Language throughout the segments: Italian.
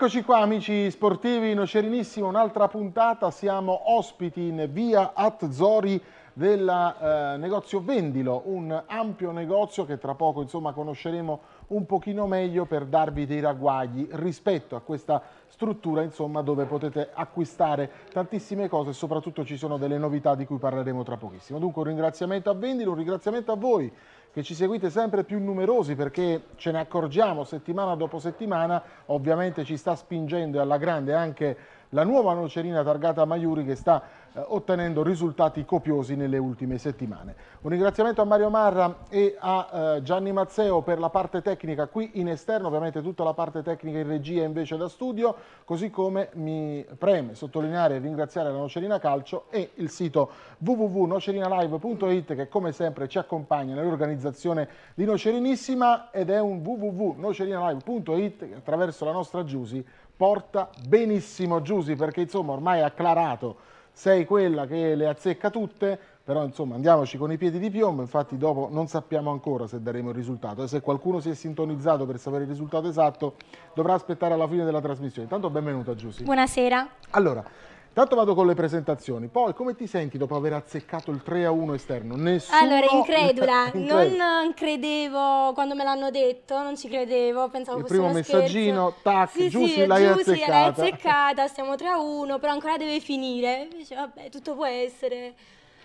Eccoci qua amici sportivi, Nocerinissimo, un'altra puntata, siamo ospiti in via Atzori del eh, negozio Vendilo, un ampio negozio che tra poco insomma conosceremo un pochino meglio per darvi dei ragguagli rispetto a questa struttura insomma dove potete acquistare tantissime cose e soprattutto ci sono delle novità di cui parleremo tra pochissimo. Dunque un ringraziamento a Vendilo, un ringraziamento a voi che ci seguite sempre più numerosi perché ce ne accorgiamo settimana dopo settimana, ovviamente ci sta spingendo alla grande anche la nuova nocerina targata Maiuri che sta ottenendo risultati copiosi nelle ultime settimane. Un ringraziamento a Mario Marra e a eh, Gianni Mazzeo per la parte tecnica qui in esterno, ovviamente tutta la parte tecnica in regia invece da studio, così come mi preme sottolineare e ringraziare la Nocerina Calcio e il sito www.nocerinalive.it che come sempre ci accompagna nell'organizzazione di Nocerinissima ed è un www.nocerinalive.it che attraverso la nostra Giusy porta benissimo Giusy perché insomma ormai è acclarato, sei quella che le azzecca tutte, però insomma andiamoci con i piedi di piombo, infatti dopo non sappiamo ancora se daremo il risultato e se qualcuno si è sintonizzato per sapere il risultato esatto dovrà aspettare alla fine della trasmissione. Intanto benvenuta Giusy. Buonasera. Allora, Intanto vado con le presentazioni. Poi, come ti senti dopo aver azzeccato il 3 a 1 esterno? Nessuno... Allora, incredula. non credevo quando me l'hanno detto, non ci credevo. Pensavo il fosse primo messaggino, tac, sì, Giussi sì, l'hai azzeccata. l'hai azzeccata, stiamo 3 a 1, però ancora deve finire. Invece, vabbè, tutto può essere.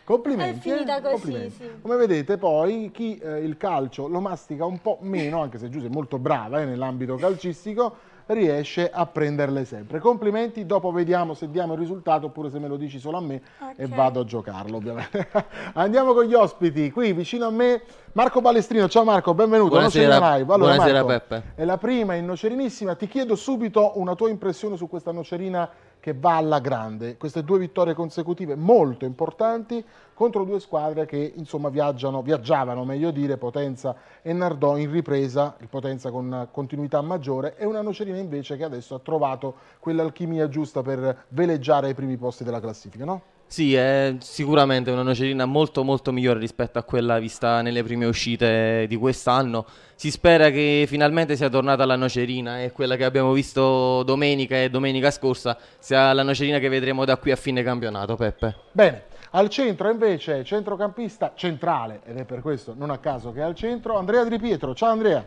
Complimenti. È finita eh? così, Complimenti. sì. Come vedete poi chi eh, il calcio lo mastica un po' meno, anche se Giussi è molto brava eh, nell'ambito calcistico, riesce a prenderle sempre. Complimenti, dopo vediamo se diamo il risultato oppure se me lo dici solo a me okay. e vado a giocarlo ovviamente. Andiamo con gli ospiti, qui vicino a me Marco Balestrino. Ciao Marco, benvenuto. Buonasera, allora, buonasera Marco, Peppe. È la prima in Nocerinissima, ti chiedo subito una tua impressione su questa Nocerina che va alla grande. Queste due vittorie consecutive molto importanti contro due squadre che insomma viaggiano, viaggiavano, meglio dire, Potenza e Nardò in ripresa, il Potenza con continuità maggiore e una Nocerina invece che adesso ha trovato quell'alchimia giusta per veleggiare ai primi posti della classifica, no? Sì, è sicuramente una nocerina molto molto migliore rispetto a quella vista nelle prime uscite di quest'anno. Si spera che finalmente sia tornata la nocerina e quella che abbiamo visto domenica e domenica scorsa sia la nocerina che vedremo da qui a fine campionato, Peppe. Bene, al centro invece centrocampista centrale, ed è per questo non a caso che è al centro, Andrea Di Pietro. Ciao Andrea.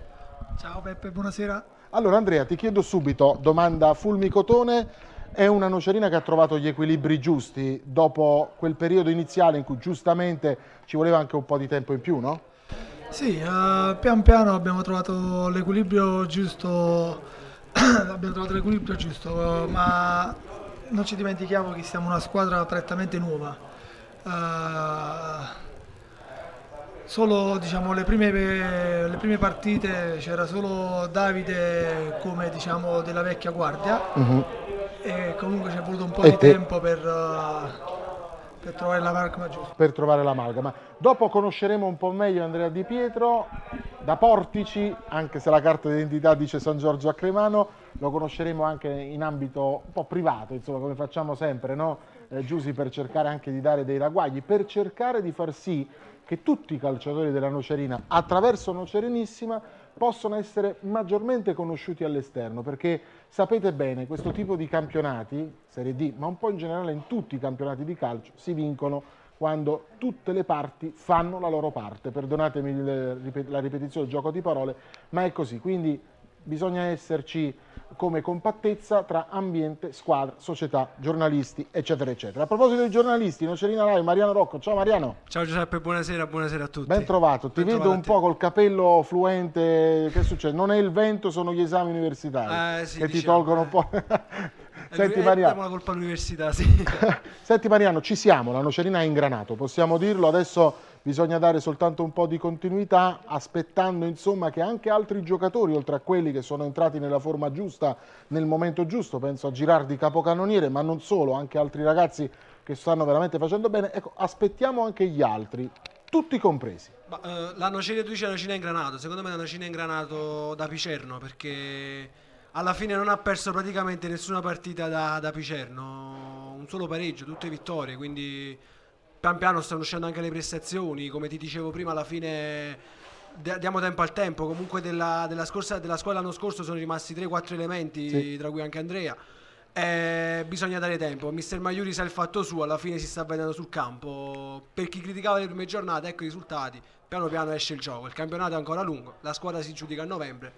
Ciao Peppe, buonasera. Allora Andrea, ti chiedo subito, domanda fulmicotone è una nocerina che ha trovato gli equilibri giusti dopo quel periodo iniziale in cui giustamente ci voleva anche un po' di tempo in più, no? Sì, uh, pian piano abbiamo trovato l'equilibrio giusto, abbiamo trovato l'equilibrio giusto, ma non ci dimentichiamo che siamo una squadra prettamente nuova. Uh, solo diciamo, le, prime, le, prime, partite c'era solo Davide come diciamo, della vecchia guardia. Uh-huh e comunque ci è voluto un po' e di te... tempo per, uh, per trovare l'amalgama giusta. Per trovare l'amalgama. Dopo conosceremo un po' meglio Andrea Di Pietro, da Portici, anche se la carta d'identità dice San Giorgio a Cremano, lo conosceremo anche in ambito un po' privato, insomma come facciamo sempre, no? Eh, Giusy, per cercare anche di dare dei ragguagli, per cercare di far sì che tutti i calciatori della Nocerina, attraverso Nocerinissima, possono essere maggiormente conosciuti all'esterno, perché sapete bene, questo tipo di campionati, Serie D, ma un po' in generale in tutti i campionati di calcio, si vincono quando tutte le parti fanno la loro parte. Perdonatemi la ripetizione del gioco di parole, ma è così. Quindi bisogna esserci come compattezza tra ambiente, squadra, società, giornalisti, eccetera, eccetera. A proposito dei giornalisti, Nocerina Rai, Mariano Rocco. Ciao Mariano. Ciao Giuseppe, buonasera, buonasera a tutti. Ben trovato. Ti ben vedo un po' col capello fluente. Che succede? Non è il vento, sono gli esami universitari eh, sì, che diciamo, ti tolgono un po'. Senti Mariano. la colpa all'università, sì. Senti Mariano, ci siamo, la Nocerina è ingranato, possiamo dirlo. Adesso bisogna dare soltanto un po' di continuità, aspettando insomma che anche altri giocatori, oltre a quelli che sono entrati nella forma giusta nel momento giusto, penso a Girardi capocannoniere, ma non solo, anche altri ragazzi che stanno veramente facendo bene, ecco, aspettiamo anche gli altri, tutti compresi. Ma, uh, la Nocina tu dici la Nocina ingranato, secondo me la Nocina ingranato da Picerno, perché alla fine non ha perso praticamente nessuna partita da, da Picerno, un solo pareggio, tutte vittorie, quindi pian piano stanno uscendo anche le prestazioni, come ti dicevo prima alla fine diamo tempo al tempo. Comunque della, della, scorsa, della scuola l'anno scorso sono rimasti 3-4 elementi, sì. tra cui anche Andrea. Eh, bisogna dare tempo. Mister Maiuri sa il fatto suo, alla fine si sta vedendo sul campo. Per chi criticava le prime giornate, ecco i risultati. Piano piano esce il gioco. Il campionato è ancora lungo, la squadra si giudica a novembre.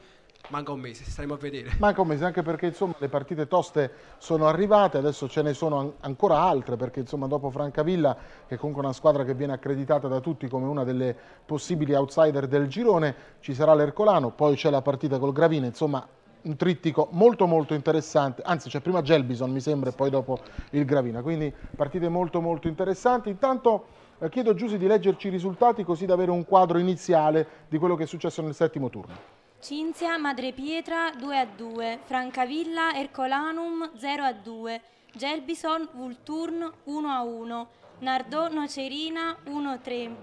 Manca un mese, staremo a vedere. Manca un mese, anche perché insomma le partite toste sono arrivate, adesso ce ne sono an ancora altre, perché insomma dopo Francavilla, che è comunque una squadra che viene accreditata da tutti come una delle possibili outsider del girone, ci sarà l'Ercolano, poi c'è la partita col Gravina, insomma un trittico molto molto interessante, anzi c'è prima Gelbison mi sembra e poi dopo il Gravina, quindi partite molto molto interessanti. Intanto eh, chiedo a Giusy di leggerci i risultati così da avere un quadro iniziale di quello che è successo nel settimo turno. Cinzia Madrepietra 2 a 2, Francavilla Ercolanum 0 a 2, Gelbison Vulturn 1 a 1, Nardò Nocerina 1 a 3,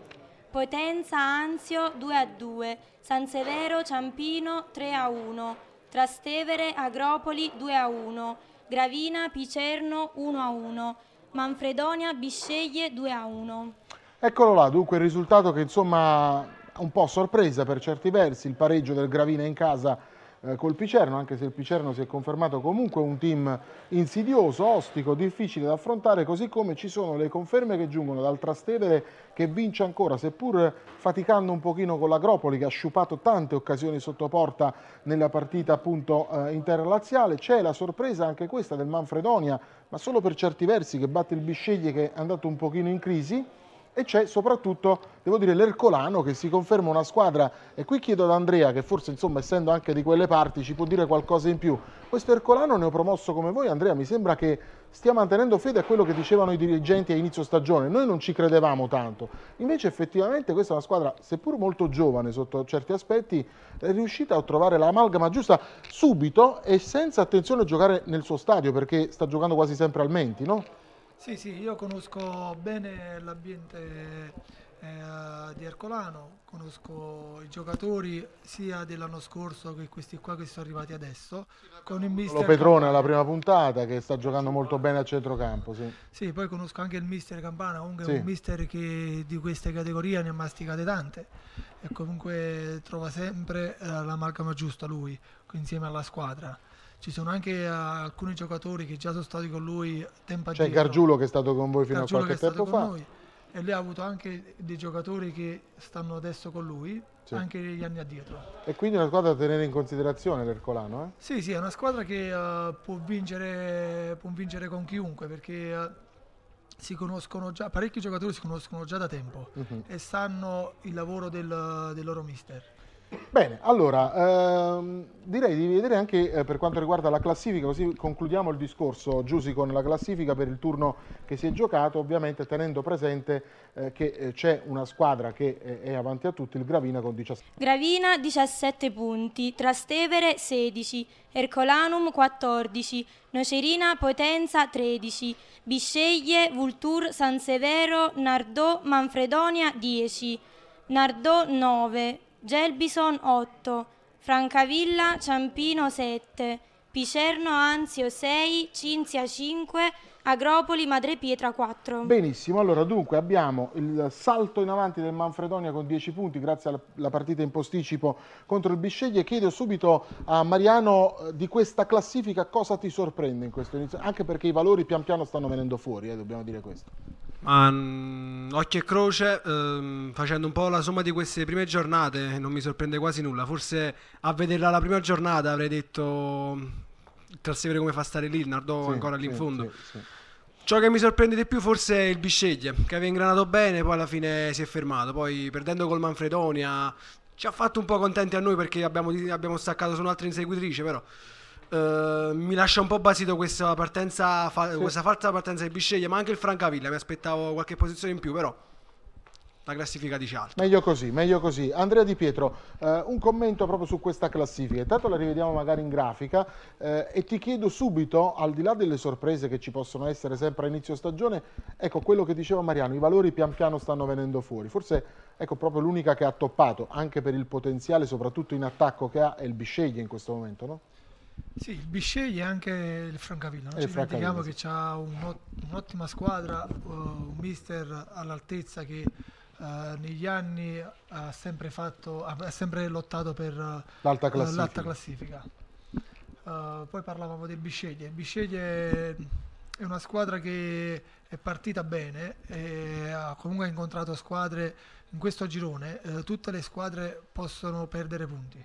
Potenza Anzio 2 a 2, San Severo Ciampino 3 a 1, Trastevere Agropoli 2 a 1, Gravina Picerno 1 a 1, Manfredonia Bisceglie 2 a 1. Eccolo là, dunque il risultato che insomma un po' sorpresa per certi versi il pareggio del Gravina in casa eh, col Picerno, anche se il Picerno si è confermato comunque un team insidioso, ostico, difficile da affrontare, così come ci sono le conferme che giungono dal Trastevere che vince ancora, seppur faticando un pochino con l'Agropoli che ha sciupato tante occasioni sotto porta nella partita appunto eh, interlaziale. C'è la sorpresa anche questa del Manfredonia, ma solo per certi versi che batte il Bisceglie che è andato un pochino in crisi e c'è soprattutto, devo dire, l'Ercolano che si conferma una squadra e qui chiedo ad Andrea che forse insomma essendo anche di quelle parti ci può dire qualcosa in più. Questo Ercolano ne ho promosso come voi, Andrea, mi sembra che stia mantenendo fede a quello che dicevano i dirigenti a inizio stagione, noi non ci credevamo tanto, invece effettivamente questa è una squadra, seppur molto giovane sotto certi aspetti, è riuscita a trovare l'amalgama giusta subito e senza attenzione a giocare nel suo stadio perché sta giocando quasi sempre al Menti, no? Sì, sì, io conosco bene l'ambiente eh, di Ercolano, conosco i giocatori sia dell'anno scorso che questi qua che sono arrivati adesso. Con il mister Lo Petrone alla prima puntata che sta giocando molto bene a centrocampo. Sì. sì, poi conosco anche il mister Campana, comunque sì. è un mister che di queste categorie ne ha masticate tante e comunque trova sempre eh, l'amalgama giusta lui insieme alla squadra ci sono anche uh, alcuni giocatori che già sono stati con lui tempo C'è Gargiulo che è stato con voi fino Gargiulo a qualche tempo fa. Noi, e lui ha avuto anche dei giocatori che stanno adesso con lui, sì. anche gli anni addietro. E quindi è una squadra da tenere in considerazione l'Ercolano? Eh? Sì, sì, è una squadra che uh, può, vincere, può, vincere, con chiunque perché uh, si conoscono già, parecchi giocatori si conoscono già da tempo uh mhm. -huh. e sanno il lavoro del, del loro mister. Bene, allora ehm, direi di vedere anche eh, per quanto riguarda la classifica, così concludiamo il discorso Giusy con la classifica per il turno che si è giocato, ovviamente tenendo presente eh, che eh, c'è una squadra che eh, è avanti a tutti, il Gravina con 17 Gravina 17 punti, Trastevere 16, Ercolanum 14, Nocerina Potenza 13, Bisceglie, Vultur, San Severo, Nardò, Manfredonia 10, Nardò 9, Gelbison 8, Francavilla Ciampino 7, Picerno Anzio 6, Cinzia 5, Agropoli Madrepietra 4. Benissimo, allora dunque abbiamo il salto in avanti del Manfredonia con 10 punti grazie alla partita in posticipo contro il Bisceglie. Chiedo subito a Mariano eh, di questa classifica cosa ti sorprende in questo inizio, anche perché i valori pian piano stanno venendo fuori, eh, dobbiamo dire questo. Ma, um, occhio e croce, um, facendo un po' la somma di queste prime giornate, non mi sorprende quasi nulla. Forse a vederla la prima giornata avrei detto Trastevere come fa stare lì, il Nardò sì, ancora lì in fondo. Sì, sì, Ciò che mi sorprende di più forse è il Bisceglie, che aveva ingranato bene, poi alla fine si è fermato. Poi perdendo col Manfredonia ci ha fatto un po' contenti a noi perché abbiamo, abbiamo staccato su un'altra inseguitrice, però Uh, mi lascia un po' basito questa partenza, fa- sì. questa falsa partenza di Bisceglie, ma anche il Francavilla. Mi aspettavo qualche posizione in più, però la classifica dice altro. Meglio così, meglio così. Andrea Di Pietro, uh, un commento proprio su questa classifica. Intanto la rivediamo magari in grafica uh, e ti chiedo subito, al di là delle sorprese che ci possono essere sempre a inizio stagione, ecco quello che diceva Mariano, i valori pian piano stanno venendo fuori. Forse ecco proprio l'unica che ha toppato, anche per il potenziale, soprattutto in attacco che ha, è il Bisceglie in questo momento, no? Sì, il Bisceglie e anche il Francavilla. Non ci dimentichiamo che ha un'ottima squadra, uh, un mister all'altezza che uh, negli anni ha sempre, fatto, ha sempre lottato per eh, L'alta classifica. l'alta classifica. Eh, poi parlavamo del Bisceglie. Bisceglie è una squadra che è partita bene e ha comunque incontrato squadre in questo girone. tutte le squadre possono perdere punti,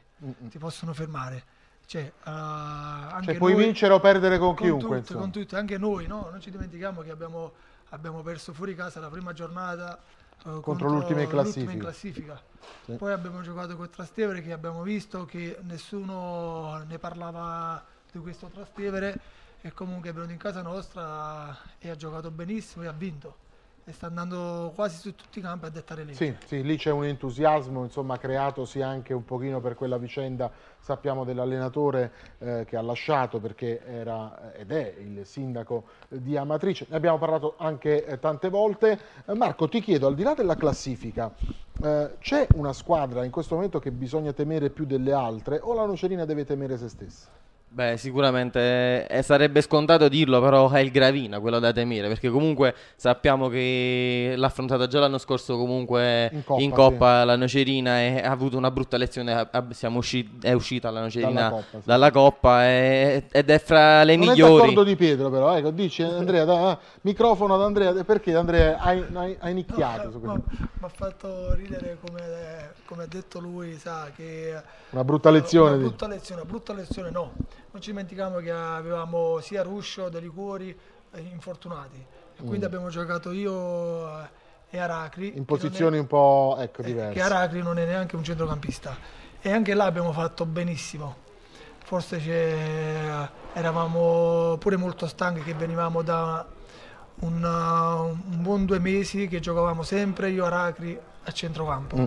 si possono fermare. Cioè, anche Cioè, puoi noi- vincere o perdere con, con chiunque. tutte, con tutte, anche noi, no? Non ci dimentichiamo che abbiamo, abbiamo perso fuori casa la prima giornata eh, contro, l'ultima in classifica. in classifica. Sì. Poi abbiamo giocato con Trastevere che abbiamo visto che nessuno ne parlava di questo Trastevere e comunque è venuto in casa nostra e ha giocato benissimo e ha vinto. E sta andando quasi su tutti i campi a dettare le Sì, sì, lì c'è un entusiasmo, insomma, creatosi anche un pochino per quella vicenda, sappiamo dell'allenatore eh, che ha lasciato perché era ed è il sindaco di Amatrice, ne abbiamo parlato anche eh, tante volte. Eh, Marco, ti chiedo, al di là della classifica, eh, c'è una squadra in questo momento che bisogna temere più delle altre o la Nocerina deve temere se stessa? Beh, sicuramente eh, sarebbe scontato dirlo, però è il Gravina quello da temere, perché comunque sappiamo che l'ha affrontata già l'anno scorso comunque In Coppa, in Coppa la Nocerina e ha avuto una brutta lezione, usci- è uscita la Nocerina Dalla Coppa, sì. dalla Coppa e- ed è fra le Non è migliori. d'accordo di Pietro però, ecco, dici Andrea, da, microfono ad Andrea, perché Andrea hai, hai, hai nicchiato su Mi ha fatto ridere come, come ha detto lui, sa che Una brutta lezione. Una brutta lezione, brutta lezione no. Non ci dimentichiamo che avevamo sia Ruscio, De Liquori eh, infortunati. E quindi abbiamo giocato io eh, e Aracri. Mm. in posizioni è- un po' ecco, eh, diverse. Che Aracri non è neanche un centrocampista. E anche là abbiamo fatto benissimo. Forse c'è- eravamo pure molto stanchi che venivamo da un, un buon due mesi che giocavamo sempre io Aracri a centrocampo Mm,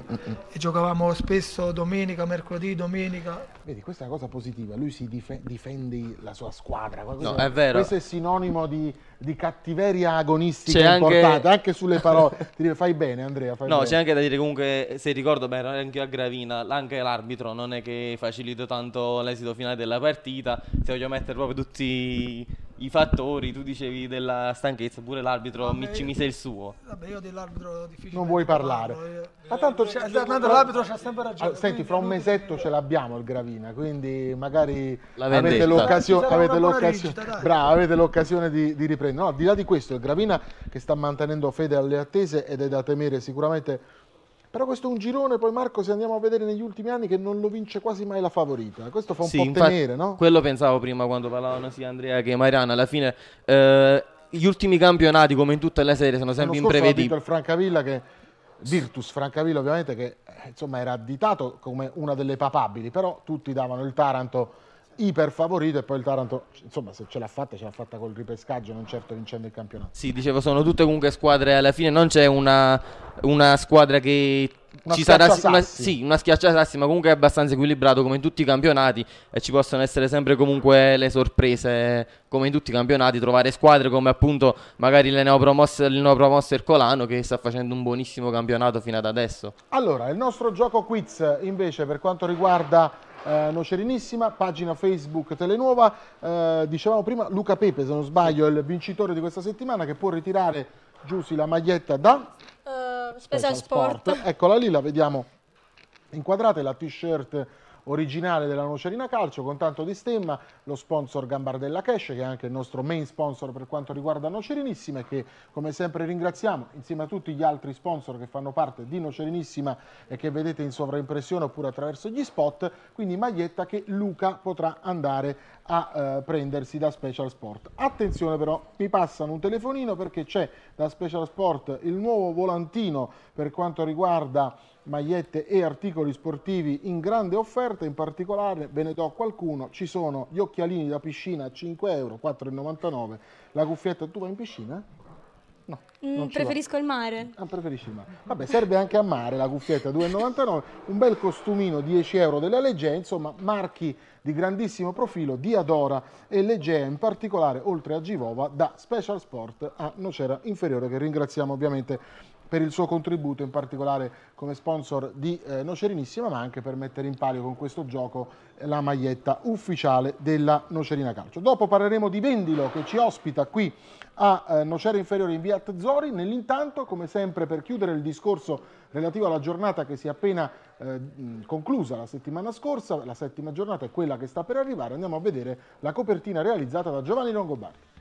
e giocavamo spesso domenica, mercoledì, domenica Vedi, questa è una cosa positiva, lui si dife- difende la sua squadra. Questo No, è vero. Questo è sinonimo di, di cattiveria agonistica C'è anche- importata, anche... sulle parole. Ti dico, fai bene Andrea, fai No, bene. c'è anche da dire comunque, se ricordo bene, anche a Gravina, anche l'arbitro non è che facilita tanto l'esito finale della partita, se voglio mettere proprio tutti i fattori, tu dicevi della stanchezza, pure l'arbitro mi- ci mise il suo. Vabbè, io dell'arbitro difficile. Non vuoi parlare. Ma tanto, Cioè, tanto l'arbitro c'ha sempre ragione. Ah, Senti, fra un mesetto ce l'abbiamo il Gravina, quindi magari avete l'occasione, avete l'occasione, dai. bravo, avete l'occasione di, di riprendere. No, al di là di questo, il Gravina che sta mantenendo fede alle attese ed è da temere sicuramente. Però questo è un girone, poi Marco, se andiamo a vedere negli ultimi anni, che non lo vince quasi mai la favorita. Questo fa un Sì, po' infatti, temere, no? Quello pensavo prima quando parlavano sia Andrea che Mariana. Alla fine, eh, gli ultimi campionati, come in tutte le serie, sono sempre scorso ha imprevedibili. il Francavilla che Virtus Francavilla ovviamente che eh, insomma era additato come una delle papabili, però tutti davano il Taranto iper favorito e poi il Taranto insomma se ce l'ha fatta ce l'ha fatta col ripescaggio, non certo vincendo il campionato. Sì, dicevo, sono tutte comunque squadre. Alla fine non c'è una, una squadra che Una ci sarà. Una, sì, una schiacciasassi, ma comunque è abbastanza equilibrato come in tutti i campionati. E ci possono essere sempre comunque le sorprese, come in tutti i campionati. Trovare squadre come appunto magari le neopromosse, il neopromosso Ercolano, che sta facendo un buonissimo campionato fino ad adesso. Allora, il nostro gioco quiz invece per quanto riguarda eh, Nocerinissima, pagina Facebook Telenuova, eh, dicevamo prima Luca Pepe, se non sbaglio, è il vincitore di questa settimana che può ritirare Giussi la maglietta da Eh, Special Sport. Eccola lì, la vediamo inquadrata, è la t-shirt originale della Nocerina Calcio con tanto di stemma, lo sponsor Gambardella Cash che è anche il nostro main sponsor per quanto riguarda Nocerinissima e che come sempre ringraziamo insieme a tutti gli altri sponsor che fanno parte di Nocerinissima e che vedete in sovraimpressione oppure attraverso gli spot, quindi maglietta che Luca potrà andare a eh, prendersi da Special Sport. Attenzione però, mi passano un telefonino perché c'è da Special Sport il nuovo volantino per quanto riguarda magliette e articoli sportivi in grande offerta, in particolare ve ne do qualcuno, ci sono gli occhialini da piscina a 5 euro, 4,99, la cuffietta, tu vai in piscina? No, Mm, non ci va. preferisco il mare. Ah, preferisci il mare. Vabbè, serve anche a mare la cuffietta 2,99, un bel costumino 10 euro della Legea, insomma, marchi di grandissimo profilo di Adora e Legea in particolare, oltre a Givova, da Special Sport a Nocera Inferiore, che ringraziamo ovviamente per il suo contributo, in particolare come sponsor di eh, Nocerinissima, ma anche per mettere in palio con questo gioco eh, la maglietta ufficiale della Nocerina Calcio. Dopo parleremo di Vendilo che ci ospita qui a eh, Nocera Inferiore in via Zori. Nell'intanto, come sempre, per chiudere il discorso relativo alla giornata che si è appena eh, conclusa la settimana scorsa, la settima giornata è quella che sta per arrivare, andiamo a vedere la copertina realizzata da Giovanni Longobardi.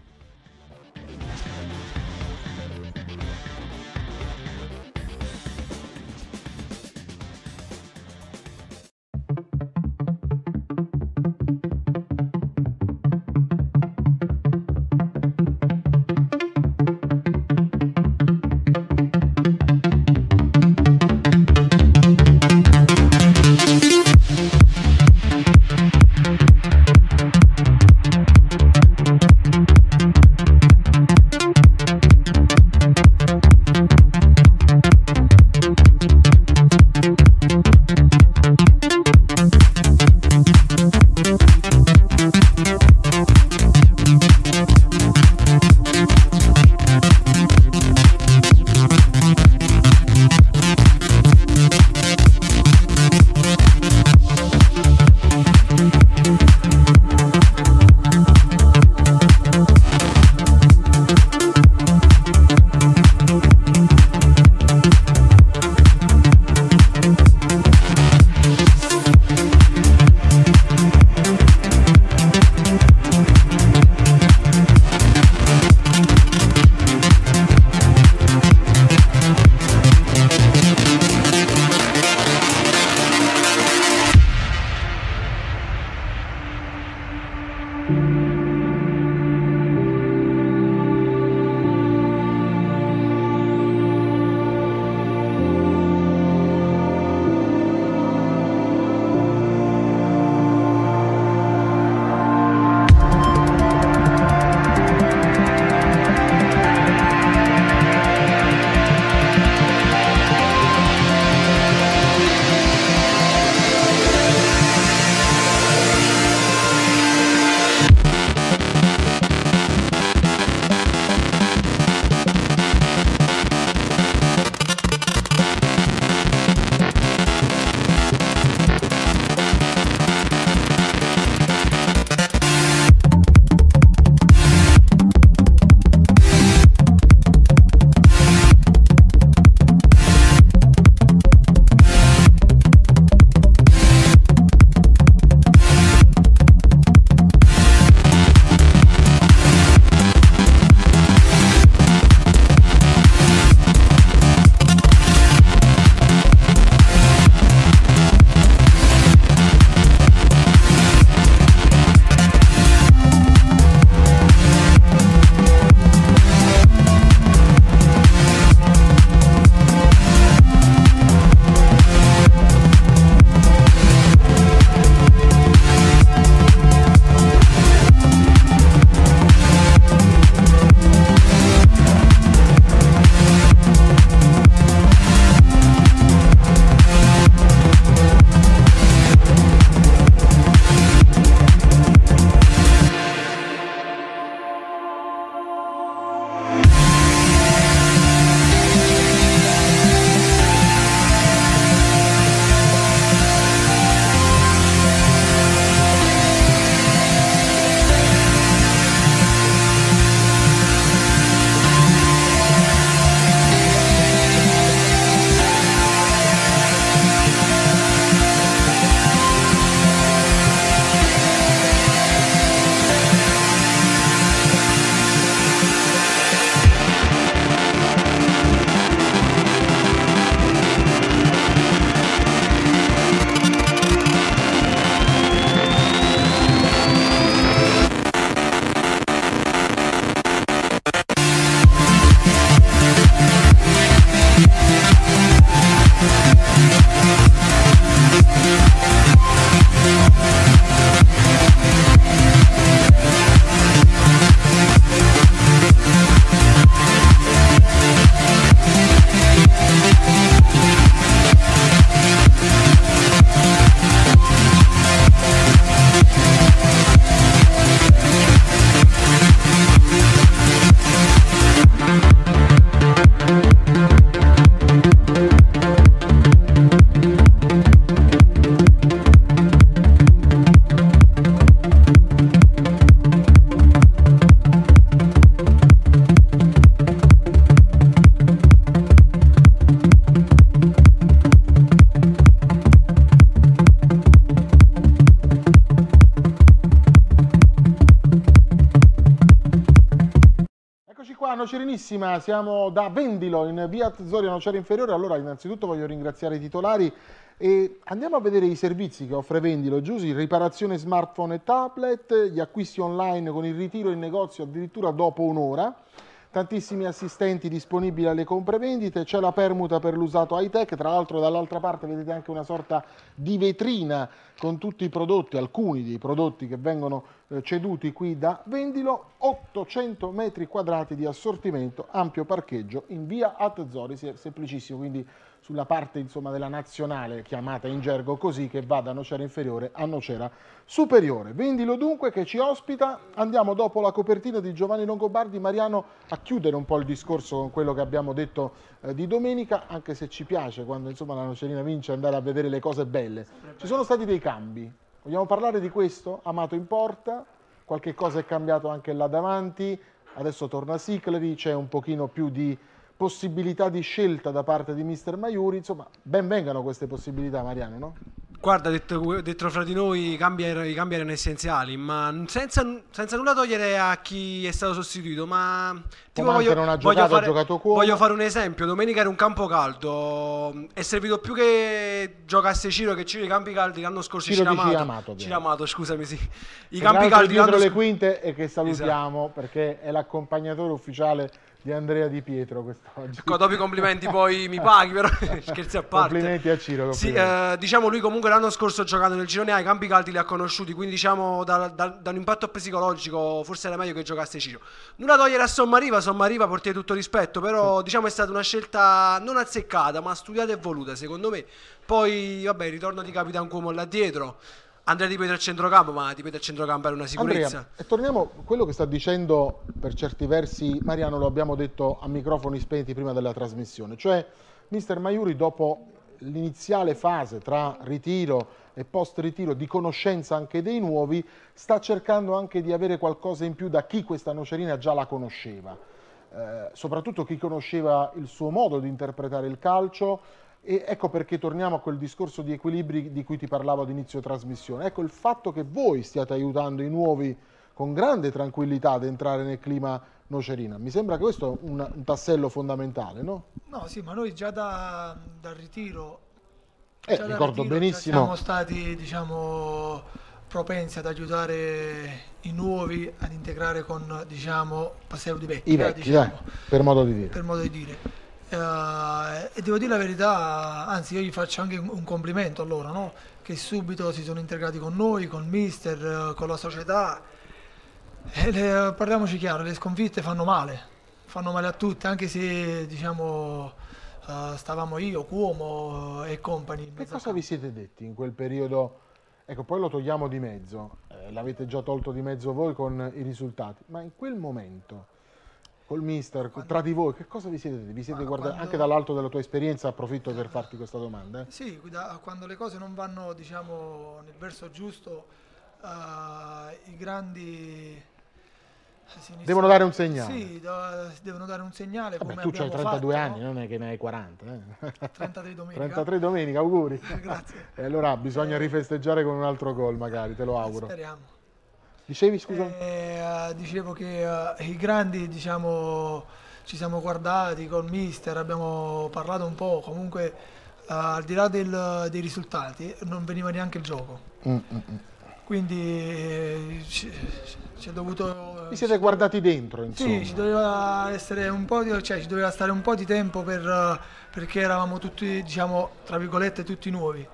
Nocerenissima, siamo da Vendilo in via Zoria Nocera Inferiore. Allora, innanzitutto voglio ringraziare i titolari e andiamo a vedere i servizi che offre Vendilo Giusy, riparazione smartphone e tablet, gli acquisti online con il ritiro in negozio addirittura dopo un'ora tantissimi assistenti disponibili alle compravendite, c'è la permuta per l'usato high tech, tra l'altro dall'altra parte vedete anche una sorta di vetrina con tutti i prodotti, alcuni dei prodotti che vengono ceduti qui da Vendilo, 800 metri quadrati di assortimento, ampio parcheggio in via Atzori, semplicissimo, quindi sulla parte insomma, della nazionale chiamata in gergo così che va da Nocera inferiore a Nocera superiore. Vendilo dunque che ci ospita, andiamo dopo la copertina di Giovanni Longobardi, Mariano, a chiudere un po' il discorso con quello che abbiamo detto eh, di domenica, anche se ci piace quando insomma, la Nocerina vince andare a vedere le cose belle. Ci sono stati dei cambi, vogliamo parlare di questo? Amato in porta, qualche cosa è cambiato anche là davanti, adesso torna Sicleri, c'è un pochino più di possibilità di scelta da parte di mister Maiuri, insomma, ben vengano queste possibilità Mariano, no? Guarda, detto, detto fra di noi, i cambi, i cambi erano essenziali, ma senza, senza, nulla togliere a chi è stato sostituito. Ma tipo voglio, non ha giocato, fare, ha giocato Cuomo. voglio fare un esempio. Domenica era un campo caldo. È servito più che giocasse Ciro che Ciro i campi caldi l'anno scorso Ciro Ciramato. Amato, Ciramato, scusami, sì. I campi caldi dietro le quinte e che salutiamo esatto. perché è l'accompagnatore ufficiale di Andrea Di Pietro quest'oggi. Ecco, dopo i complimenti poi mi paghi, però scherzi a parte. Complimenti a Ciro. Complimenti. Sì, eh, diciamo lui comunque l'anno scorso giocando nel girone A i campi caldi li ha conosciuti, quindi diciamo da, da, da, un impatto psicologico forse era meglio che giocasse Ciro. Nulla togliere a Sommariva, Sommariva porti tutto rispetto, però sì. diciamo è stata una scelta non azzeccata ma studiata e voluta secondo me. Poi vabbè il ritorno di Capitan Cuomo là dietro. Andrea Di Pietro a centrocampo, ma Di Pietro a centrocampo era una sicurezza. Andrea, e torniamo a quello che sta dicendo per certi versi Mariano, lo abbiamo detto a microfoni spenti prima della trasmissione, cioè mister Maiuri dopo l'iniziale fase tra ritiro e post ritiro di conoscenza anche dei nuovi sta cercando anche di avere qualcosa in più da chi questa nocerina già la conosceva, eh, soprattutto chi conosceva il suo modo di interpretare il calcio, e ecco perché torniamo a quel discorso di equilibri di cui ti parlavo ad inizio trasmissione. Ecco il fatto che voi stiate aiutando i nuovi con grande tranquillità ad entrare nel clima nocerina. Mi sembra che questo è un, un tassello fondamentale, no? No, sì, ma noi già da, dal ritiro, eh, già ricordo ritiro, benissimo. siamo stati, diciamo, propensi ad aiutare i nuovi ad integrare con, diciamo, pseudo vecchi. I vecchi, diciamo, dai, per modo di dire. Per modo di dire. Uh, e devo dire la verità, anzi io gli faccio anche un complimento a loro, no? che subito si sono integrati con noi, con il mister, con la società. Le, parliamoci chiaro, le sconfitte fanno male, fanno male a tutti, anche se diciamo uh, stavamo io, Cuomo e compagni. Che cosa vi siete detti in quel periodo? Ecco, poi lo togliamo di mezzo, eh, l'avete già tolto di mezzo voi con i risultati, ma in quel momento col mister, tra di voi, che cosa vi siete Vi siete guardati quando... anche dall'alto della tua esperienza, approfitto per farti questa domanda. Eh? Sì, quando le cose non vanno diciamo, nel verso giusto, uh, i grandi... Devono dare un segnale. Sì, devono dare un segnale. Vabbè, tu hai 32 fatto, anni, no? non è che ne hai 40. Eh? 33 domenica. 33 domenica, auguri. Grazie. E allora bisogna eh, rifesteggiare con un altro gol, magari, te lo auguro. Speriamo. Dicevi scusa? Eh, dicevo che uh, i grandi diciamo, ci siamo guardati con mister, abbiamo parlato un po', comunque uh, al di là del, dei risultati non veniva neanche il gioco. Mm, mm, mm. Quindi eh, ci, è dovuto... Vi siete guardati dentro, insomma. Sì, ci doveva, essere un po di, cioè, ci doveva stare un po' di tempo per, perché eravamo tutti, diciamo, tra virgolette, tutti nuovi.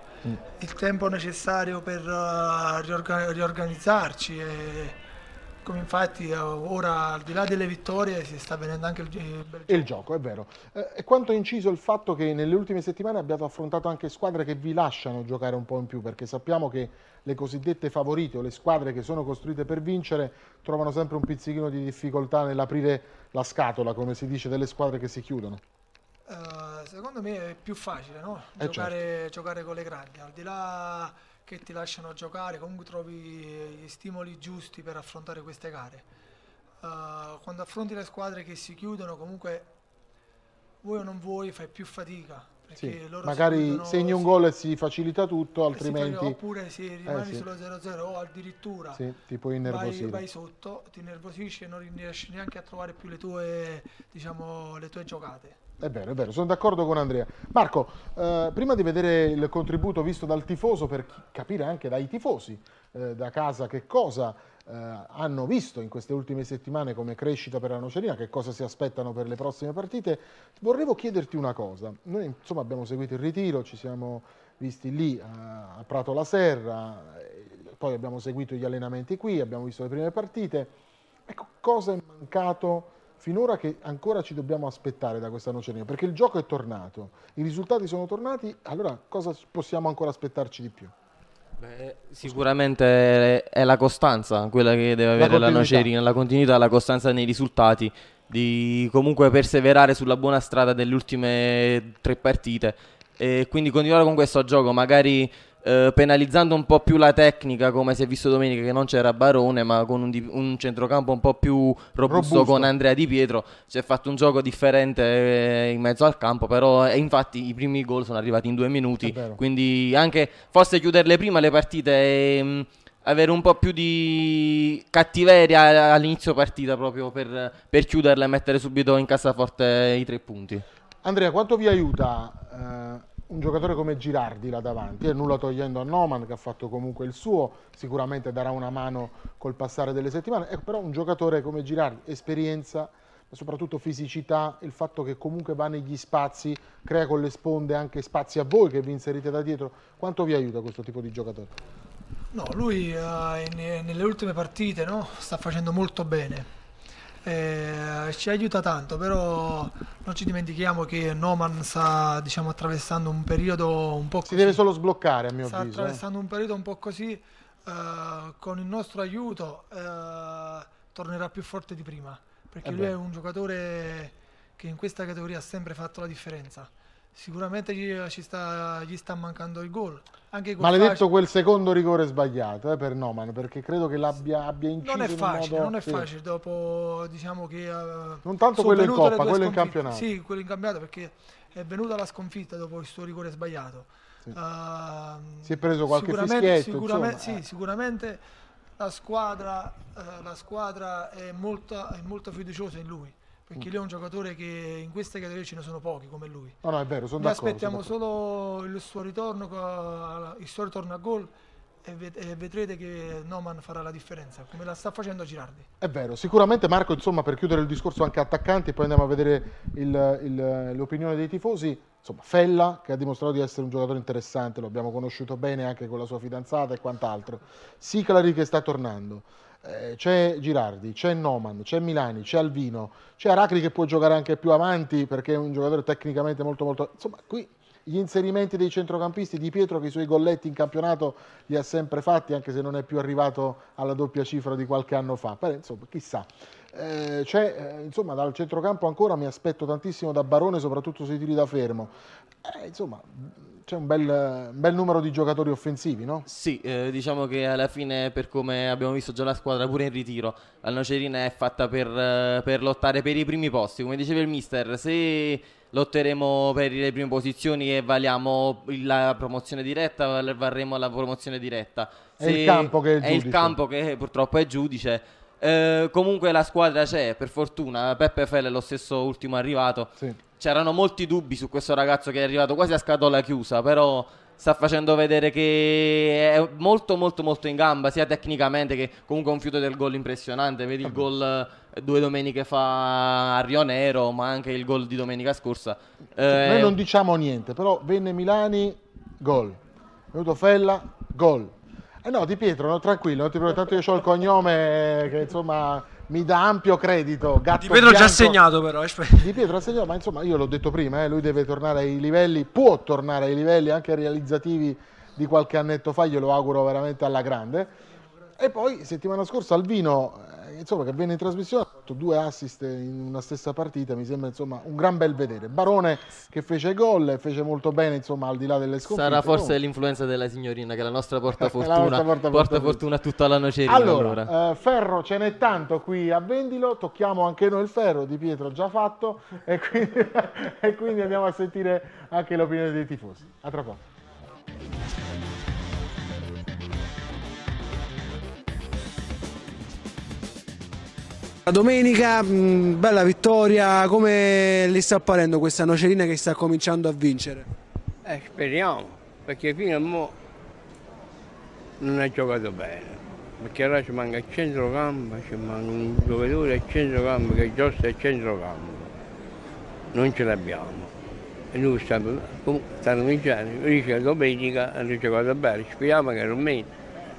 Il tempo necessario per uh, riorgan- riorganizzarci e come infatti uh, ora al di là delle vittorie si sta venendo anche il, il bel gioco. Il gioco, è vero. Eh, e quanto è inciso il fatto che nelle ultime settimane abbiate affrontato anche squadre che vi lasciano giocare un po' in più, perché sappiamo che le cosiddette favorite o le squadre che sono costruite per vincere trovano sempre un pizzichino di difficoltà nell'aprire la scatola, come si dice, delle squadre che si chiudono. Uh, secondo me è più facile no? eh giocare, certo. giocare, con le grandi, al di là che ti lasciano giocare, comunque trovi gli stimoli giusti per affrontare queste gare. Uh, quando affronti le squadre che si chiudono, comunque vuoi o non vuoi, fai più fatica Sì, loro magari subito segni un gol e si facilita tutto, altrimenti oppure se rimani sì. sullo 0-0 o addirittura sì, ti puoi vai, vai sotto, ti nervosisci e non riesci neanche a trovare più le tue, diciamo, le tue giocate. È vero, è vero, sono d'accordo con Andrea. Marco, eh, prima di vedere il contributo visto dal tifoso, per capire anche dai tifosi eh, da casa che cosa eh, hanno visto in queste ultime settimane come crescita per la Nocerina, che cosa si aspettano per le prossime partite, vorrevo chiederti una cosa. Noi insomma abbiamo seguito il ritiro, ci siamo visti lì a, a Prato la Serra, eh, poi abbiamo seguito gli allenamenti qui, abbiamo visto le prime partite. Ecco, cosa è mancato finora che ancora ci dobbiamo aspettare da questa Nocerina? Perché il gioco è tornato, i risultati sono tornati, allora cosa possiamo ancora aspettarci di più? Beh, sicuramente è la costanza quella che deve avere la, continuità. Nocerina, la continuità, la costanza nei risultati, di comunque perseverare sulla buona strada delle ultime tre partite e quindi continuare con questo gioco, magari eh, penalizzando un po' più la tecnica come si è visto domenica che non c'era Barone ma con un, di- un centrocampo un po' più robusto, Robusto. con Andrea Di Pietro si è fatto un gioco differente eh, in mezzo al campo però eh, infatti i primi gol sono arrivati in due minuti quindi anche forse chiuderle prima le partite e mh, avere un po' più di cattiveria all'inizio partita proprio per, per chiuderla e mettere subito in cassaforte i tre punti. Andrea, quanto vi aiuta eh, un giocatore come Girardi là davanti? E nulla togliendo a Noman che ha fatto comunque il suo, sicuramente darà una mano col passare delle settimane, ecco, però un giocatore come Girardi, esperienza, ma soprattutto fisicità, il fatto che comunque va negli spazi, crea con le sponde anche spazi a voi che vi inserite da dietro, quanto vi aiuta questo tipo di giocatore? No, lui eh, in- nelle ultime partite no, sta facendo molto bene. Eh, ci aiuta tanto, però non ci dimentichiamo che Noman sta diciamo, attraversando un periodo un po' Si così. deve solo sbloccare a mio sta avviso. eh. attraversando un periodo un po' così. eh, con il nostro aiuto eh, tornerà più forte di prima. Perché Eh lui è un giocatore che in questa categoria ha sempre fatto la differenza. Sicuramente gli, ci sta, gli sta mancando il gol. Maledetto facili- quel secondo rigore sbagliato eh, per Noman, perché credo che l'abbia abbia inciso Non è in facile, modo- non è sì. facile dopo diciamo che eh, Non tanto quello in Coppa, quello in sconfitte. campionato. Sì, quello in campionato perché è venuta la sconfitta dopo il suo rigore sbagliato. Sì. Ehm, Si è preso qualche sicuramente, fischietto, sicuramente, insomma, sì, eh. sicuramente la squadra, eh, la squadra è, molto, è molto fiduciosa in lui. Perché lui è un giocatore che in queste categorie ce ne sono pochi come lui. No, no, è vero, sono Noi d'accordo. aspettiamo sono solo il suo ritorno, il suo ritorno a gol e, ved- vedrete che Noman farà la differenza, come la sta facendo Girardi. È vero, sicuramente Marco, insomma, per chiudere il discorso anche attaccanti, poi andiamo a vedere l'opinione dei tifosi. Insomma, Fella, che ha dimostrato di essere un giocatore interessante, lo abbiamo conosciuto bene anche con la sua fidanzata e quant'altro. Siclari che sta tornando. Eh, c'è Girardi, c'è Noman, c'è Milani, c'è Alvino, c'è Aracri che può giocare anche più avanti perché è un giocatore tecnicamente molto molto... Insomma, qui gli inserimenti dei centrocampisti di Pietro che i suoi golletti in campionato li ha sempre fatti anche se non è più arrivato alla doppia cifra di qualche anno fa però insomma chissà. Eh, c'è eh, insomma dal centrocampo ancora mi aspetto tantissimo da Barone soprattutto sui tiri da fermo. Eh, insomma c'è un bel, un bel numero di giocatori offensivi no? Sì, eh, diciamo che alla fine, per come abbiamo visto già la squadra pure in ritiro, la Nocerina è fatta per, eh, per lottare per i primi posti. Come diceva il mister, se lotteremo per le prime posizioni e valiamo il- la promozione diretta, varremo la promozione diretta. È Se- il campo che è il il giudice. campo che purtroppo è giudice. Eh, comunque la squadra c'è, per fortuna. Peppe Felle è lo stesso ultimo arrivato. Sì. C'erano molti dubbi su questo ragazzo che è arrivato quasi a scatola chiusa, però sta facendo vedere che è molto molto molto in gamba, sia tecnicamente che comunque un fiuto del gol impressionante. Vedi il gol eh, due domeniche fa a Rio Nero, ma anche il gol di domenica scorsa. Eh, noi non diciamo niente però venne Milani gol venuto Fella gol eh no Di Pietro no, tranquillo non ti preoccupare, tanto io ho il cognome eh, che insomma mi dà ampio credito Gatto Di già bianco. segnato però, aspetta. Di Pietro ha segnato, ma insomma io l'ho detto prima, eh, lui deve tornare ai livelli, può tornare ai livelli anche realizzativi di qualche annetto fa, glielo auguro veramente alla grande. E poi settimana scorsa Alvino, eh, insomma, che venne in trasmissione, fatto due assist in una stessa partita, mi sembra insomma un gran bel vedere. Barone che fece gol e fece molto bene, insomma, al di là delle sconfitte. Sarà forse Comunque- l'influenza della signorina che la nostra porta La fortuna. nostra porta porta fortuna. fortuna a tutta la nocerina. Allora, Allora, eh, ferro ce n'è tanto qui a Vendilo, tocchiamo anche noi il ferro, Di Pietro già fatto e quindi, e quindi andiamo a sentire anche l'opinione dei tifosi. A tra poco. La domenica, mh, bella vittoria, come le sta apparendo questa nocerina che sta cominciando a vincere? Eh, speriamo, perché fino a mo' non ha giocato bene. Perché ora ci manca il centrocampo, ci manca un giocatore a centrocampo che giosta a centrocampo. Non ce l'abbiamo. E stiamo, comunque stanno vincendo, dice domenica hanno giocato bene, speriamo che non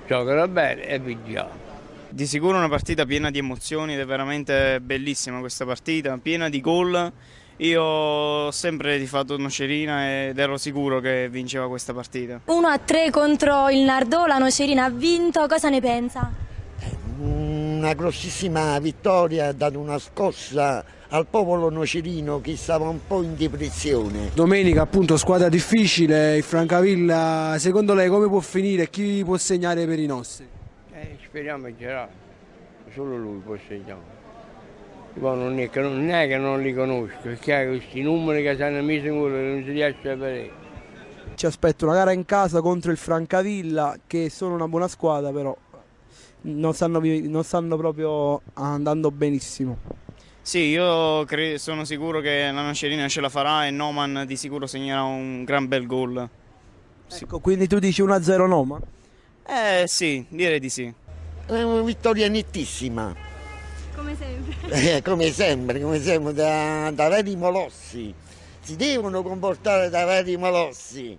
giocano bene e vinciamo. Di sicuro una partita piena di emozioni ed è veramente bellissima questa partita, piena di gol. Io ho sempre tifato Nocerina ed ero sicuro che vinceva questa partita. 1 a 3 contro il Nardò, la Nocerina ha vinto, cosa ne pensa? Una grossissima vittoria ha dato una scossa al popolo nocerino che stava un po' in depressione. Domenica appunto squadra difficile, il Francavilla, secondo lei come può finire? Chi può segnare per i nostri? Speriamo che Gerardo, solo lui può segnare. Ma non è, che, non è che non li conosco, perché questi numeri che stanno messi in quello non si riesce a vedere. Ci aspetta una gara in casa contro il Francavilla che sono una buona squadra però non stanno, non stanno proprio andando benissimo. Sì, io sono sicuro che la Nocerina ce la farà e Noman di sicuro segnerà un gran bel gol. Ecco, quindi tu dici 1-0 Noma? Eh sì, direi di sì. È una vittoria nettissima, Come sempre. Eh, come sempre, come sempre da, da veri molossi. Si devono comportare da veri molossi.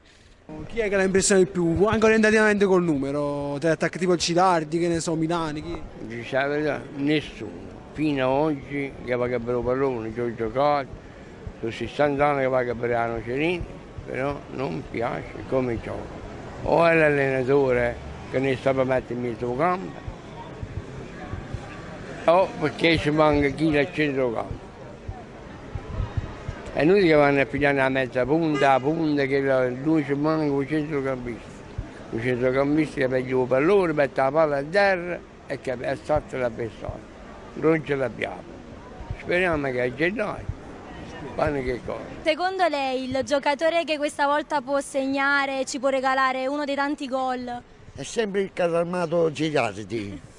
Chi è che l'ha impressione di più? Anche orientativamente col numero, te attacchi tipo il Citardi, che ne so, Milani, chi? Dice la verità, nessuno. Fino a oggi che va a capire il pallone, ci ho giocato, sono 60 anni che va a capire la Nocerina, però non mi piace come gioca. O è l'allenatore che ne sta per mettere in mezzo campo, o perché ci manca chi al centrocampo. È inutile che vanno a pigliare la mezza punta, la punta, che la- lui ci manca un centrocampista. Un centrocampista che prende il pallone, mette la palla a terra e che è stata l'avversario. Non ce l'abbiamo. Speriamo che a gennaio fanno che cosa. Secondo lei il giocatore che questa volta può segnare ci può regalare uno dei tanti gol? È sempre il caramato Girardi.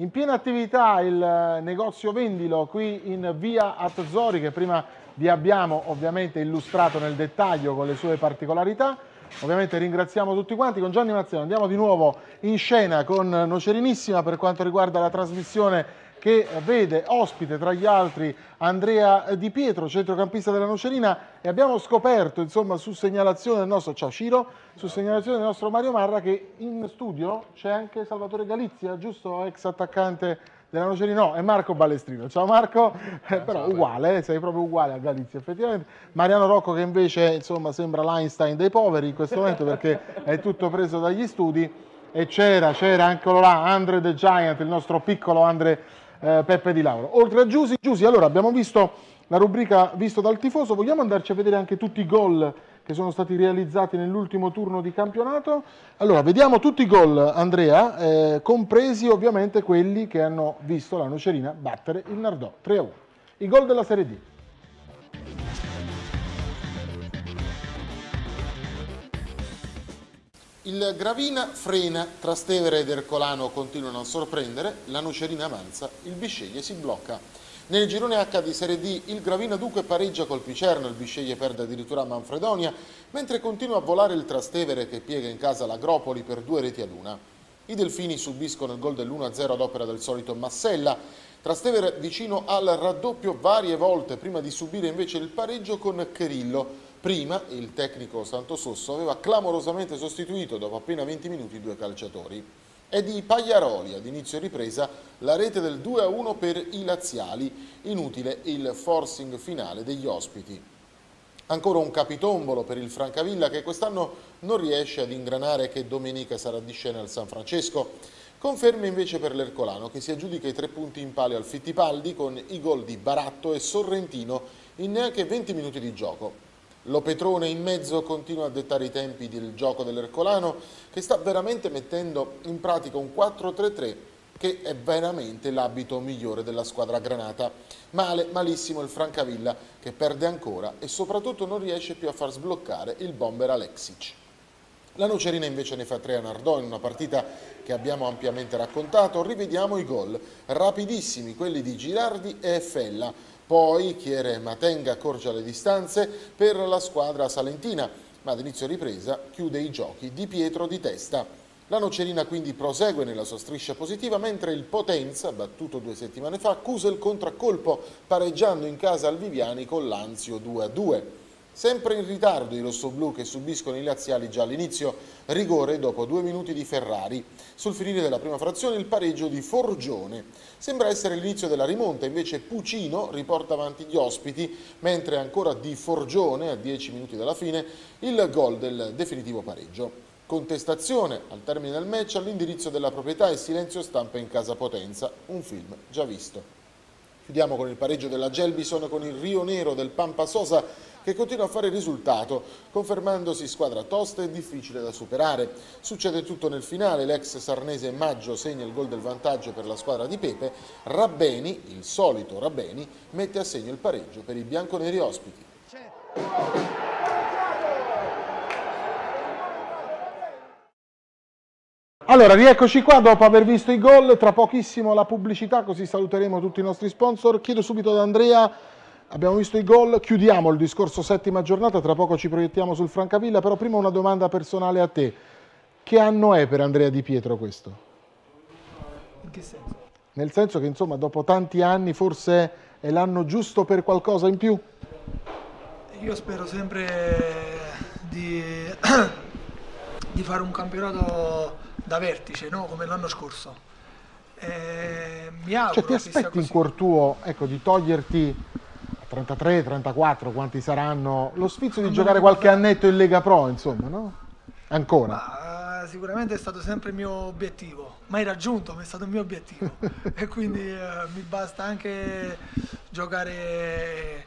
In piena attività il eh, negozio Vendilo qui in via Atzori che prima vi abbiamo ovviamente illustrato nel dettaglio con le sue particolarità. Ovviamente ringraziamo tutti quanti. Con Gianni Mazzeno andiamo di nuovo in scena con Nocerinissima per quanto riguarda la trasmissione che vede ospite tra gli altri Andrea Di Pietro, centrocampista della Nocerina. E abbiamo scoperto insomma su segnalazione del nostro, ciao Ciro, su segnalazione del nostro Mario Marra che in studio c'è anche Salvatore Galizia, giusto? Ex attaccante della Nocerina, no è Marco Ballestrino, ciao Marco, Eh, però uguale, eh, sei proprio uguale a Galizia effettivamente, Mariano Rocco che invece insomma sembra l'Einstein dei poveri in questo momento perché è tutto preso dagli studi. E c'era, c'era, eccolo là, Andre the Giant, il nostro piccolo Andre eh, Peppe Di Lauro. Oltre a Giusi, Giusi, allora abbiamo visto la rubrica Visto dal tifoso, vogliamo andarci a vedere anche tutti i gol che sono stati realizzati nell'ultimo turno di campionato? Allora, vediamo tutti i gol, Andrea, eh, compresi ovviamente quelli che hanno visto la Nocerina battere il Nardò 3-1. I gol della Serie D. Il Gravina frena, Trastevere ed Ercolano continuano a sorprendere, la Nocerina avanza, il Bisceglie si blocca. Nel girone H di Serie D il Gravina dunque pareggia col Picerno, il Bisceglie perde addirittura Manfredonia, mentre continua a volare il Trastevere che piega in casa l'Agropoli per due reti ad una. I Delfini subiscono il gol dell'1-0 ad opera del solito Massella, Trastevere vicino al raddoppio varie volte prima di subire invece il pareggio con Cherillo. Prima il tecnico Santososso aveva clamorosamente sostituito dopo appena 20 minuti due calciatori. È di Pagliaroli ad inizio ripresa la rete del 2-1 per i laziali, inutile il forcing finale degli ospiti. Ancora un capitombolo per il Francavilla che quest'anno non riesce ad ingranare che domenica sarà di scena al San Francesco. Conferme invece per l'Ercolano che si aggiudica i tre punti in palio al Fittipaldi con i gol di Baratto e Sorrentino in neanche 20 minuti di gioco. Lo Petrone in mezzo continua a dettare i tempi del gioco dell'Ercolano che sta veramente mettendo in pratica un 4-3-3 che è veramente l'abito migliore della squadra granata. Male, malissimo il Francavilla che perde ancora e soprattutto non riesce più a far sbloccare il bomber Alexic. La Nocerina invece ne fa 3 a Nardò in una partita che abbiamo ampiamente raccontato. Rivediamo i gol, rapidissimi quelli di Girardi e Fella. Poi Chiere Matenga accorge le distanze per la squadra salentina, ma ad inizio ripresa chiude i giochi di Pietro di testa. La Nocerina quindi prosegue nella sua striscia positiva, mentre il Potenza, battuto due settimane fa, accusa il contraccolpo pareggiando in casa al Viviani con l'Anzio 2-2. Sempre in ritardo i rossoblù che subiscono i laziali già all'inizio, rigore dopo due minuti di Ferrari. Sul finire della prima frazione il pareggio di Forgione. Sembra essere l'inizio della rimonta, invece Pucino riporta avanti gli ospiti, mentre ancora di Forgione, a 10 minuti dalla fine, il gol del definitivo pareggio. Contestazione al termine del match all'indirizzo della proprietà e silenzio stampa in casa Potenza, un film già visto. Chiudiamo con il pareggio della Gelbison con il Rio Nero del Pampa Sosa che continua a fare risultato, confermandosi squadra tosta e difficile da superare. Succede tutto nel finale, l'ex sarnese Maggio segna il gol del vantaggio per la squadra di Pepe, Rabbeni, il solito Rabbeni, mette a segno il pareggio per i bianconeri ospiti. Allora, rieccoci qua dopo aver visto i gol, tra pochissimo la pubblicità, così saluteremo tutti i nostri sponsor. Chiedo subito ad Andrea, abbiamo visto i gol, chiudiamo il discorso settima giornata, tra poco ci proiettiamo sul Francavilla, però prima una domanda personale a te. Che anno è per Andrea Di Pietro questo? In che senso? Nel senso che insomma dopo tanti anni forse è l'anno giusto per qualcosa in più? Io spero sempre di, di fare un campionato da vertice, no? come l'anno scorso. Eh, mi auguro Cioè ti aspetti in cuor tuo ecco, di toglierti 33, 34, quanti saranno, lo sfizio di giocare qualche annetto in Lega Pro, insomma, no? Ancora. Ma, eh, sicuramente è stato sempre il mio obiettivo, mai raggiunto, ma è stato il mio obiettivo. e quindi eh, mi basta anche giocare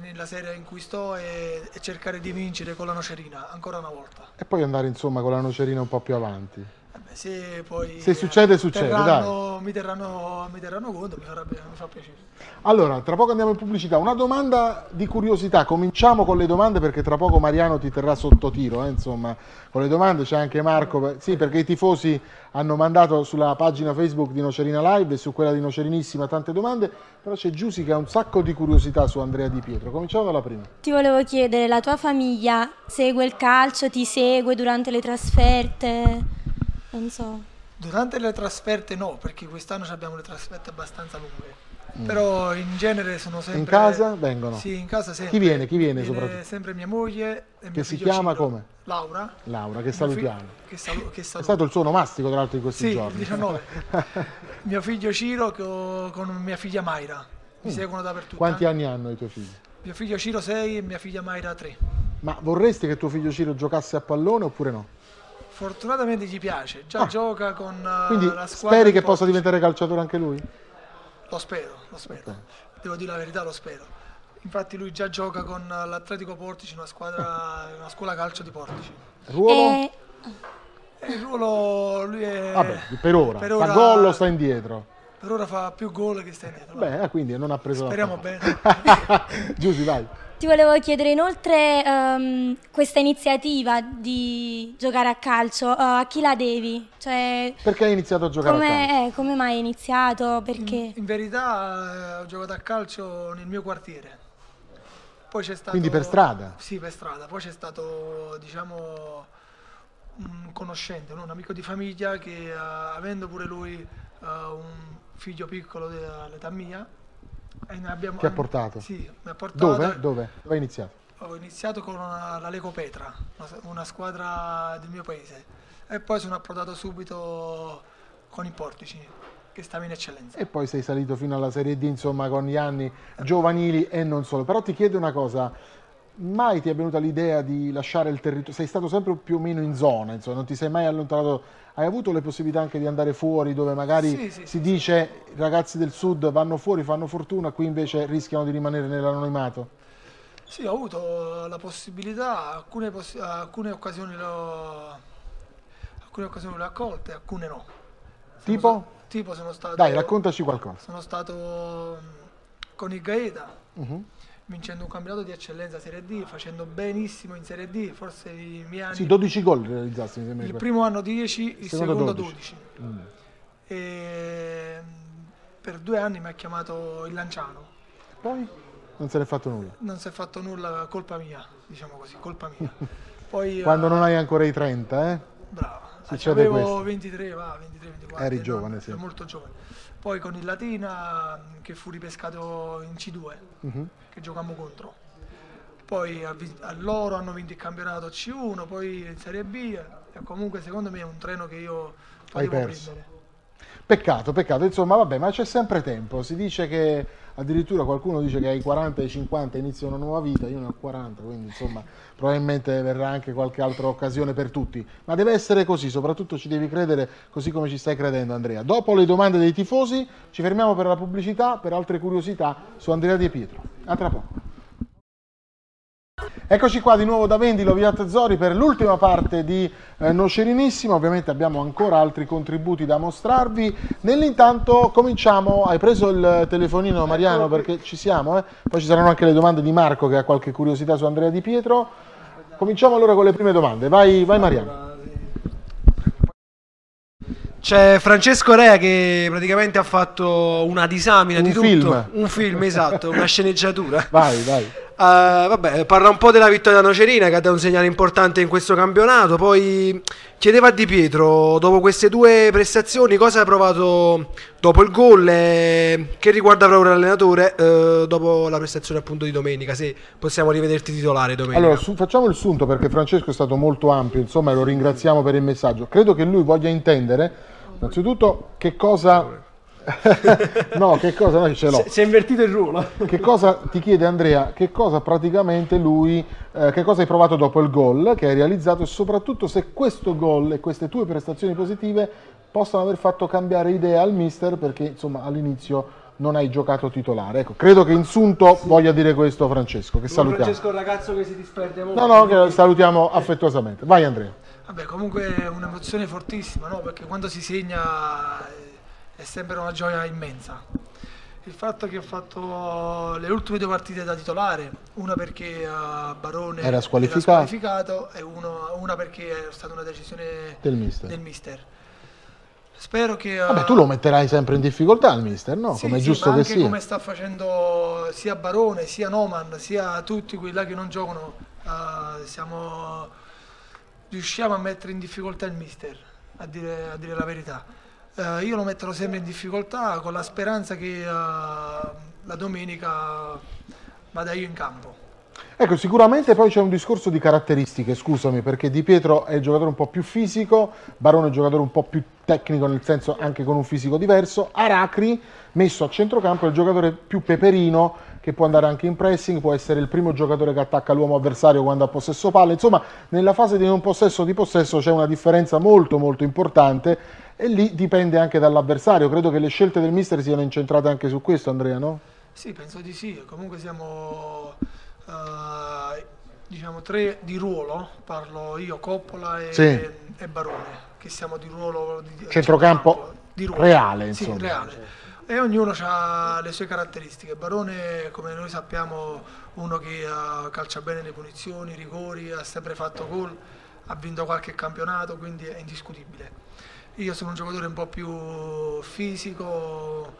nella serie in cui sto e, e cercare di vincere con la Nocerina ancora una volta. E poi andare insomma con la nocerina un po' più avanti. Eh se poi Se succede, succede, terranno- Mi, terranno, mi terranno conto, mi, farebbe- mi fa piacere. Allora, tra poco andiamo in pubblicità. Una domanda di curiosità. Cominciamo con le domande perché tra poco Mariano ti terrà sotto tiro. eh, Insomma, con le domande c'è anche Marco. Sì, perché i tifosi hanno mandato sulla pagina Facebook di Nocerina Live e su quella di Nocerinissima tante domande. Però c'è Giusy che ha un sacco di curiosità su Andrea Di Pietro. Cominciamo dalla prima. Ti volevo chiedere, la tua famiglia segue il calcio, ti segue durante le trasferte? Non so. Durante le trasferte no, perché quest'anno abbiamo le trasferte abbastanza lunghe. Però in genere sono sempre... Mm. In casa vengono? Sì, in casa sempre. Chi viene? Chi viene soprattutto? sempre mia moglie e Che mio si chiama Ciro. come? Laura. Laura, che salutiamo. Che, salu- che È saluto. stato il suo nomastico tra l'altro in questi Sì, giorni. 19. mio figlio Ciro co- con mia figlia Mayra. Mi Mm. seguono dappertutto. Quanti anni hanno i tuoi figli? Mio figlio Ciro 6 e mia figlia Mayra 3. Ma vorresti che tuo figlio Ciro giocasse a pallone oppure no? Fortunatamente gli piace, già gioca con eh, Quindi la squadra. speri che possa diventare calciatore anche lui? Lo spero, lo spero. Devo dire la verità, lo spero. Infatti lui già gioca con eh, l'Atletico Portici, una squadra, una scuola calcio di Portici. Ruolo? E E il ruolo lui è Vabbè, per ora. per Fa ora- gol o sta indietro? per ora fa più gol che sta indietro. Beh, eh, quindi non ha preso la Speriamo palla. Giusy, vai. Ti volevo chiedere inoltre ehm, questa iniziativa di giocare a calcio, eh, a chi la devi? Cioè, Perché hai iniziato a giocare a calcio? come, eh, come mai hai iniziato? Perché? In verità eh, ho giocato a calcio nel mio quartiere. Poi c'è stato Quindi per strada? Sì, per strada. Poi c'è stato, diciamo, un conoscente, no? un amico di famiglia che eh, avendo pure lui eh, un figlio piccolo dell'età mia abbiamo Ti ha portato? Sì, mi ha portato. Dove? Dove? Dove hai iniziato? Ho iniziato con una- la Leco Petra, una, una squadra del mio paese, e poi sono approdato subito con i Portici, che stava in eccellenza. E poi sei salito fino alla Serie D, insomma, con gli anni giovanili e non solo. Però ti chiedo una cosa, mai ti è venuta l'idea di lasciare il territorio? Sei stato sempre più o meno in zona, insomma, non ti sei mai allontanato. Hai avuto le possibilità anche di andare fuori dove magari Sì, sì, si sì, dice i ragazzi del sud vanno fuori, fanno fortuna, qui invece rischiano di rimanere nell'anonimato? Sì, ho avuto la possibilità, alcune, possi- alcune occasioni l'ho alcune occasioni le ho accolte, alcune no. Sono Tipo? sta- tipo sono stato Dai, raccontaci qualcosa. Sono stato con il Gaeta, Mhm. Vincendo un campionato di eccellenza Serie D, facendo benissimo in Serie D, forse i miei anni Sì, 12 gol sembra. il primo anno 10, il Secondo secondo 12. 12. Mm. E per due anni mi ha chiamato il Lanciano. Poi non se n'è fatto nulla. Non si è fatto nulla, colpa mia, diciamo così, colpa mia. Poi Quando eh, non hai ancora i 30, eh? Bravo. Succede avevo questo. 23, va, 23, 24. Eri no, giovane, sì. ero molto giovane. Poi con il Latina che fu ripescato in C2, Mhm. che giocammo contro. Poi a, a loro hanno vinto il campionato C1, poi in Serie B e comunque secondo me è un treno che io Hai potevo perso. prendere. Peccato, peccato, insomma, vabbè, ma c'è sempre tempo. Si dice che addirittura qualcuno dice che ai 40 e ai 50 inizia una nuova vita, io ne ho 40, quindi insomma, probabilmente verrà anche qualche altra occasione per tutti. Ma deve essere così, soprattutto ci devi credere così come ci stai credendo, Andrea. Dopo le domande dei tifosi, ci fermiamo per la pubblicità, per altre curiosità su Andrea Di Pietro. A tra poco. Eccoci qua di nuovo da Vendilo, via Zori per l'ultima parte di eh, Nocerinissima. Ovviamente abbiamo ancora altri contributi da mostrarvi. Nell'intanto cominciamo. Hai preso il telefonino Mariano perché ci siamo, eh? poi ci saranno anche le domande di Marco che ha qualche curiosità su Andrea Di Pietro. Cominciamo allora con le prime domande. Vai, vai Mariano. C'è Francesco Rea che praticamente ha fatto una disamina Un di tutto. film. Un film, esatto, una sceneggiatura. Vai, vai. Eh, vabbè, parla un po' della vittoria Nocerina che ha dato un segnale importante in questo campionato. Poi chiedeva a Di Pietro, dopo queste due prestazioni, cosa ha provato dopo il gol e che riguarda proprio l'allenatore eh, dopo la prestazione appunto di domenica. Se possiamo rivederti titolare domenica. Allora, su- facciamo il sunto perché Francesco è stato molto ampio, insomma, e lo ringraziamo per il messaggio. Credo che lui voglia intendere, innanzitutto, che cosa... no, che cosa... No, ce l'ho. si è invertito il ruolo. Che cosa ti chiede Andrea? Che cosa praticamente lui, eh, che cosa hai provato dopo il gol che hai realizzato e soprattutto se questo gol e queste tue prestazioni positive possano aver fatto cambiare idea al mister perché insomma all'inizio non hai giocato titolare. Ecco, credo che in sunto voglia dire questo Francesco, che salutiamo. Francesco è un ragazzo che si disperde molto. No, no, che salutiamo affettuosamente. Vai Andrea. Vabbè, comunque è un'emozione fortissima, no? Perché quando si segna è- sempre una gioia immensa. Il fatto che ho fatto le ultime due partite da titolare, una perché eh, Barone Era squalificato. squalificato e uno- una perché è stata una decisione Del mister. del mister. Spero che... Vabbè, eh, tu lo metterai sempre in difficoltà il mister, no? sì, Come è sì, giusto che anche sia. come sta facendo sia Barone, sia Noman, sia tutti quelli là che non giocano, eh, siamo, riusciamo a mettere in difficoltà il mister, a dire, a dire la verità. Eh, io lo metterò sempre in difficoltà con la speranza che eh, la domenica vada io in campo. Ecco, sicuramente poi c'è un discorso di caratteristiche, scusami, perché Di Pietro è il giocatore un po' più fisico, Barone è il giocatore un po' più tecnico, nel senso anche con un fisico diverso, Aracri, messo a centrocampo, è il giocatore più peperino, che può andare anche in pressing, può essere il primo giocatore che attacca l'uomo avversario quando ha possesso palla, insomma, nella fase di non possesso di possesso c'è una differenza molto molto importante e lì dipende anche dall'avversario, credo che le scelte del mister siano incentrate anche su questo, Andrea, no? Sì, penso di sì. Comunque siamo eh, diciamo tre di ruolo, parlo io, Coppola e, Sì. e Barone, che siamo di ruolo di, Centrocampo di reale, Sì, insomma. reale. E ognuno ha le sue caratteristiche. Barone, come noi sappiamo, uno che eh, calcia bene le punizioni, i rigori, ha sempre fatto gol, ha vinto qualche campionato, quindi è indiscutibile. Io sono un giocatore un po' più fisico,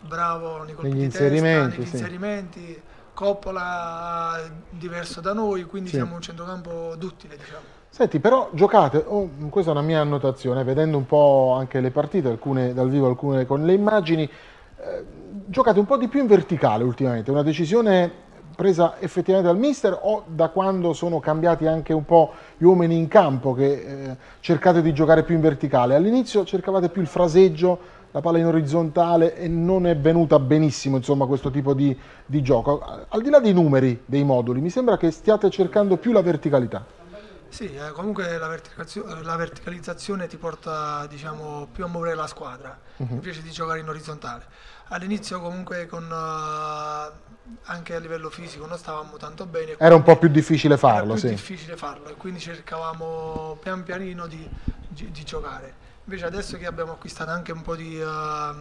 bravo nei colpi Negli di inserimenti, testa, negli sì. inserimenti. Coppola diverso da noi, quindi Sì. siamo un centrocampo duttile, diciamo. Senti, però giocate, oh, questa è una mia annotazione, vedendo un po' anche le partite, alcune dal vivo, alcune con le immagini, eh, giocate un po' di più in verticale ultimamente, una decisione presa effettivamente dal mister o da quando sono cambiati anche un po' gli uomini in campo che eh, cercate di giocare più in verticale? All'inizio cercavate più il fraseggio la palla in orizzontale e non è venuta benissimo insomma, questo tipo di, di gioco. Al di là dei numeri dei moduli, mi sembra che stiate cercando più la verticalità. Sì, eh, comunque la, verticalizzazione, la verticalizzazione ti porta diciamo, più a muovere la squadra uh-huh. invece di giocare in orizzontale. All'inizio comunque con, uh, anche a livello fisico non stavamo tanto bene. Era un po' più difficile farlo. Era più sì. difficile farlo e quindi cercavamo pian pianino di, di, di giocare. Invece adesso che abbiamo acquistato anche un po' di, uh,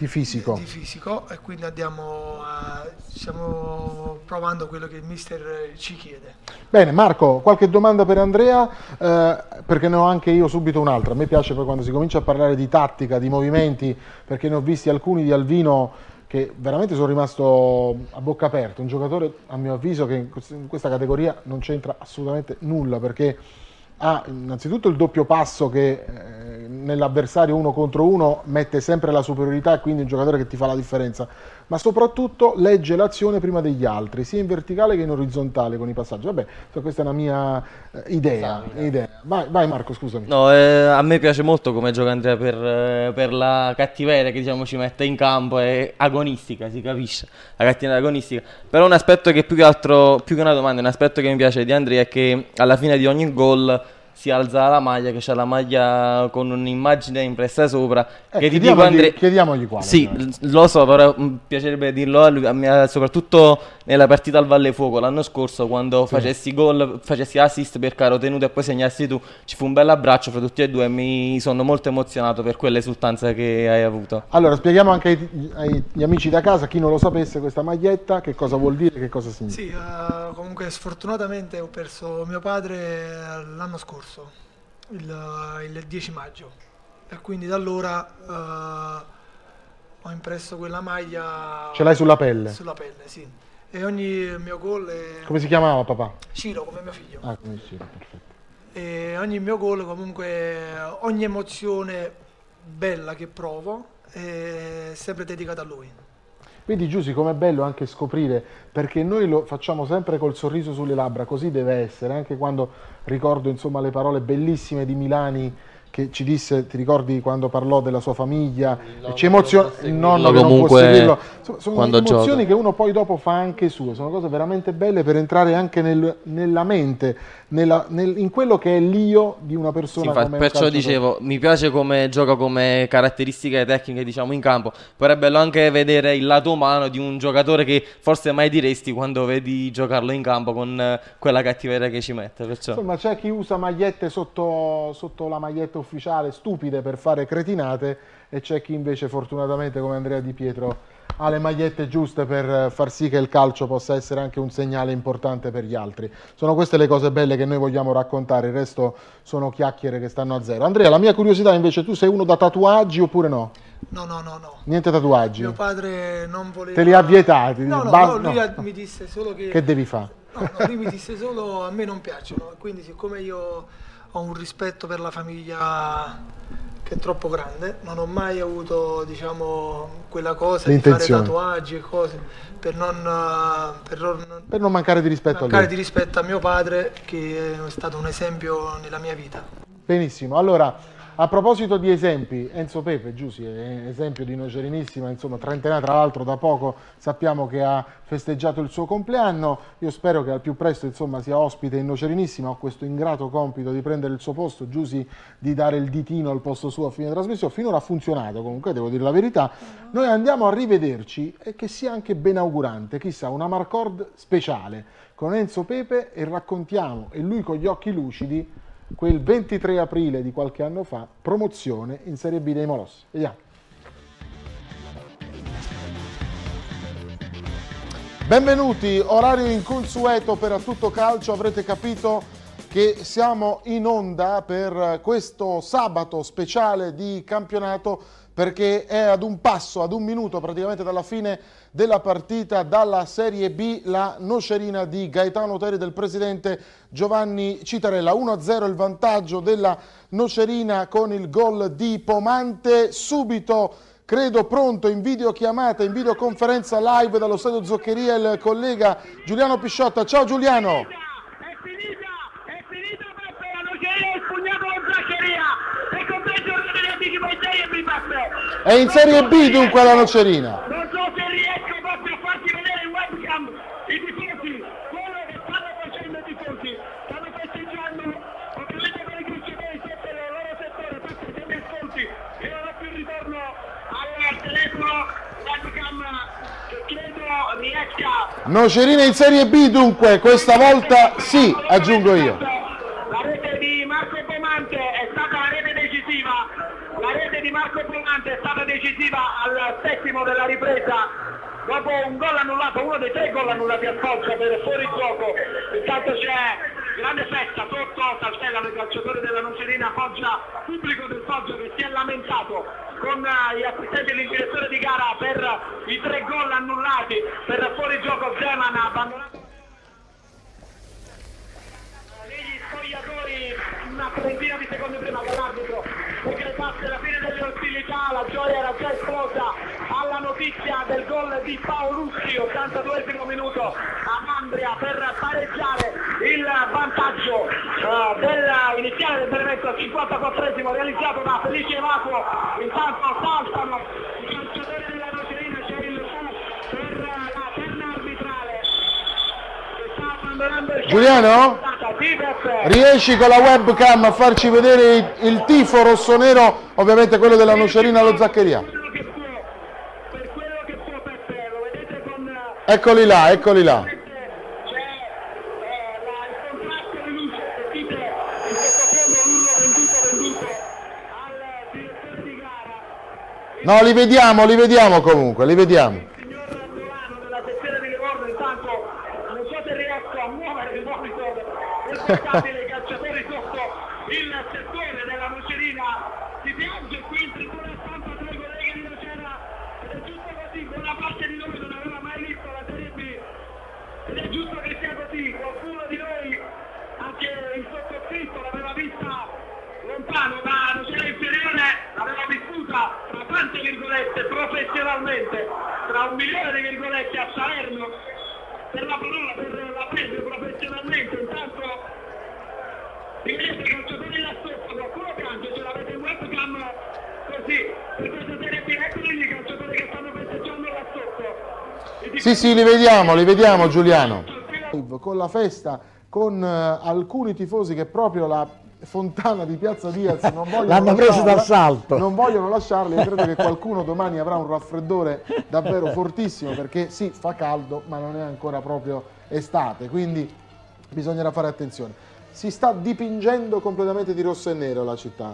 di fisico. Di, fisico e quindi andiamo a, stiamo provando quello che il mister ci chiede. Bene, Marco, qualche domanda per Andrea, eh, perché ne ho anche io subito un'altra. A me piace poi quando si comincia a parlare di tattica, di movimenti, perché ne ho visti alcuni di Alvino che veramente sono rimasto a bocca aperta. Un giocatore, a mio avviso, che in questa categoria non c'entra assolutamente nulla, perché ha innanzitutto il doppio passo che eh, nell'avversario uno contro uno mette sempre la superiorità e quindi è un giocatore che ti fa la differenza, ma soprattutto legge l'azione prima degli altri, sia in verticale che in orizzontale con i passaggi. Vabbè, questa è una mia eh, idea. idea. Vai, vai, Marco, scusami. No, eh, a me piace molto come gioca Andrea per, eh, per, la cattiveria che diciamo ci mette in campo, è agonistica, si capisce, la cattiveria agonistica. Però un aspetto che più che altro, più che una domanda, un aspetto che mi piace di Andrea è che alla fine di ogni gol si alza la maglia, che c'è la maglia con un'immagine impressa sopra. Eh, che ti dico Andre... Chiediamogli quale. Sì, lo so, però mi piacerebbe dirlo a lui, soprattutto nella partita al Valle Fuoco l'anno scorso, quando sì. facessi gol, facessi assist per Caro Tenuto e poi segnassi tu, ci fu un bel abbraccio fra tutti e due e mi sono molto emozionato per quell'esultanza che hai avuto. Allora, spieghiamo anche ai, agli amici da casa, chi non lo sapesse, questa maglietta, che cosa vuol dire, che cosa significa. Sì, uh, comunque sfortunatamente ho perso mio padre l'anno scorso scorso, il, il 10 maggio, e quindi da allora uh, ho impresso quella maglia. Ce l'hai sulla pelle? Sulla pelle, sì. E ogni mio gol è... Come si chiamava papà? Ciro, come mio figlio. Ah, come Ciro, perfetto. E ogni mio gol comunque, ogni emozione bella che provo è sempre dedicata a lui. Vedi Giussi com'è bello anche scoprire, perché noi lo facciamo sempre col sorriso sulle labbra, così deve essere, anche quando ricordo insomma le parole bellissime di Milani che ci disse, ti ricordi quando parlò della sua famiglia, e ci emoziona, il nonno che non può seguirlo, sono emozioni gioca. che uno poi dopo fa anche sue, sono cose veramente belle per entrare anche nel, nella mente, nella, nel, in quello che è l'io di una persona. Sì, infatti, perciò dicevo, mi piace come gioca come caratteristiche tecniche diciamo in campo, però è bello anche vedere il lato umano di un giocatore che forse mai diresti quando vedi giocarlo in campo con eh, quella cattiveria che ci mette. Perciò. Insomma c'è chi usa magliette sotto, sotto la maglietta ufficiale stupide per fare cretinate e c'è chi invece fortunatamente come Andrea Di Pietro ha le magliette giuste per far sì che il calcio possa essere anche un segnale importante per gli altri. Sono queste le cose belle che noi vogliamo raccontare, il resto sono chiacchiere che stanno a zero. Andrea, la mia curiosità invece, tu sei uno da tatuaggi oppure no? No, no, no, no. Niente tatuaggi? Mio padre non voleva... Te li ha vietati? No, no, no lui no. mi disse solo che... Che devi fare? No, no, lui mi disse solo a me non piacciono, quindi siccome io ho un rispetto per la famiglia che è troppo grande, non ho mai avuto diciamo, quella cosa di fare tatuaggi e cose per non, per non, per non mancare di rispetto mancare di rispetto a mio padre che è stato un esempio nella mia vita. Benissimo, allora a proposito di esempi, Enzo Pepe, Giussi, è esempio di Nocerinissima, insomma, trentenaria, tra l'altro da poco sappiamo che ha festeggiato il suo compleanno, io spero che al più presto insomma, sia ospite in Nocerinissima, ho questo ingrato compito di prendere il suo posto, Giussi di dare il ditino al posto suo a fine trasmissione, finora ha funzionato comunque, devo dire la verità, noi andiamo a rivederci e che sia anche ben augurante, chissà, una Marcord speciale con Enzo Pepe e raccontiamo, e lui con gli occhi lucidi, quel 23 aprile di qualche anno fa, promozione in Serie B dei Molossi. Vediamo. Benvenuti, orario inconsueto per tutto calcio, avrete capito che siamo in onda per questo sabato speciale di campionato perché è ad un passo, ad un minuto praticamente dalla fine della partita dalla Serie B la nocerina di Gaetano Teri del presidente Giovanni Citarella. 1-0 il vantaggio della nocerina con il gol di Pomante. Subito credo pronto in videochiamata, in videoconferenza live dallo stadio Zoccheria il collega Giuliano Pisciotta. Ciao Giuliano! È finita, è È in Serie B dunque la Nocerina. Non so se riesco proprio a farti vedere in webcam i tifosi, quello che stanno facendo i tifosi. Stanno festeggiando, ovviamente con i calciatori sotto il loro settore, perché se mi ascolti e non ho più ritorno al telefono webcam credo riesca Nocerina in Serie B dunque, questa volta sì, aggiungo io. Pomante è stata decisiva al settimo della ripresa. Dopo un gol annullato, uno dei tre gol annullati a Foggia per fuori gioco. Intanto c'è grande festa sotto, saltellano i calciatori della Nocerina Foggia, pubblico del Foggia che si è lamentato con eh, gli assistenti direttore di gara per i tre gol annullati per fuori gioco Zeman abbandonato negli spogliatori una trentina di secondi prima che decretasse la fine delle ostilità, la gioia era già esplosa alla notizia del gol di Paolucci, 82 minuto a Mandria per pareggiare il vantaggio eh, del iniziale del brevetto al 54 realizzato da Felice Evacuo, intanto saltano i calciatori della Nocerina, c'è il fu per la terna arbitrale che sta abbandonando il Giuliano? Riesci con la webcam a farci vedere il, il tifo rossonero, ovviamente quello della Nocerina allo Zaccheria. Eccoli là, eccoli là. No, li vediamo, li vediamo comunque, li vediamo. della sezione di Livorno intanto non so se riesco a muovere il monitor calciatori sotto il settore della Nocerina si piange qui in tribuna stampa tra i colleghi di Nocera ed è giusto così buona parte di noi non aveva mai visto la Serie B. Ed è giusto che sia così qualcuno di noi anche il sottoscritto l'aveva vista lontano da Nocera inferiore l'aveva vissuta tra tante virgolette professionalmente tra un milione di virgolette a Salerno per la parola per la prende professionalmente. Intanto si vede i calciatori là sotto qualcuno piange ce l'avete in webcam così per questa serie B eccoli lì calciatori che stanno festeggiando là sotto Sì, sì, li vediamo, li vediamo Giuliano. Con la festa, con eh, alcuni tifosi che proprio la fontana di Piazza Diaz non vogliono L'hanno preso d'assalto. Non vogliono lasciarli e credo che qualcuno domani avrà un raffreddore davvero fortissimo perché sì, fa caldo, ma non è ancora proprio estate, quindi bisognerà fare attenzione. Si sta dipingendo completamente di rosso e nero la città.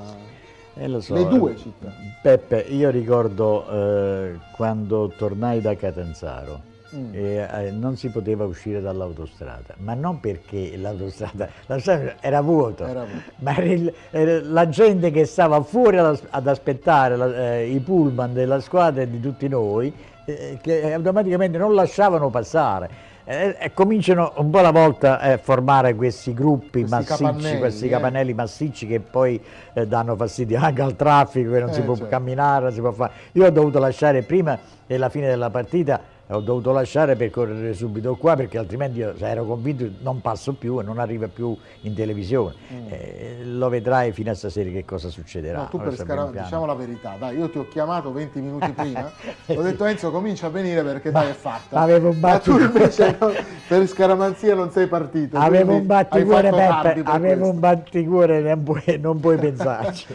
Eh, so, Le due eh, città. Peppe, io ricordo eh, quando tornai da Catanzaro. Mm. e, eh, non si poteva uscire dall'autostrada, ma non perché l'autostrada, era vuota, ma il- era la gente che stava fuori ad, ad aspettare la- eh, i pullman della squadra e di tutti noi, eh, che automaticamente non lasciavano passare. Eh, e cominciano un po' alla volta a formare questi gruppi Questi massicci, capannelli, questi eh. capannelli massicci che poi eh, danno fastidio anche al traffico, che non Eh, si può certo. camminare, non si può fare. Io ho dovuto lasciare prima della fine della partita, ho dovuto lasciare per correre subito qua perché altrimenti io ero convinto non passo più e non arriva più in televisione. Eh, lo vedrai fino a stasera che cosa succederà. Mm. No, tu per scara- diciamo la verità, dai, io ti ho chiamato 20 minuti prima, ho detto Enzo comincia a venire perché dai è fatta. ma avevo un Ma tu batticuore. invece no, per scaramanzia non sei partito. Avevo un batticuore Peppe, avevo un batticuore, non puoi, non puoi pensarci.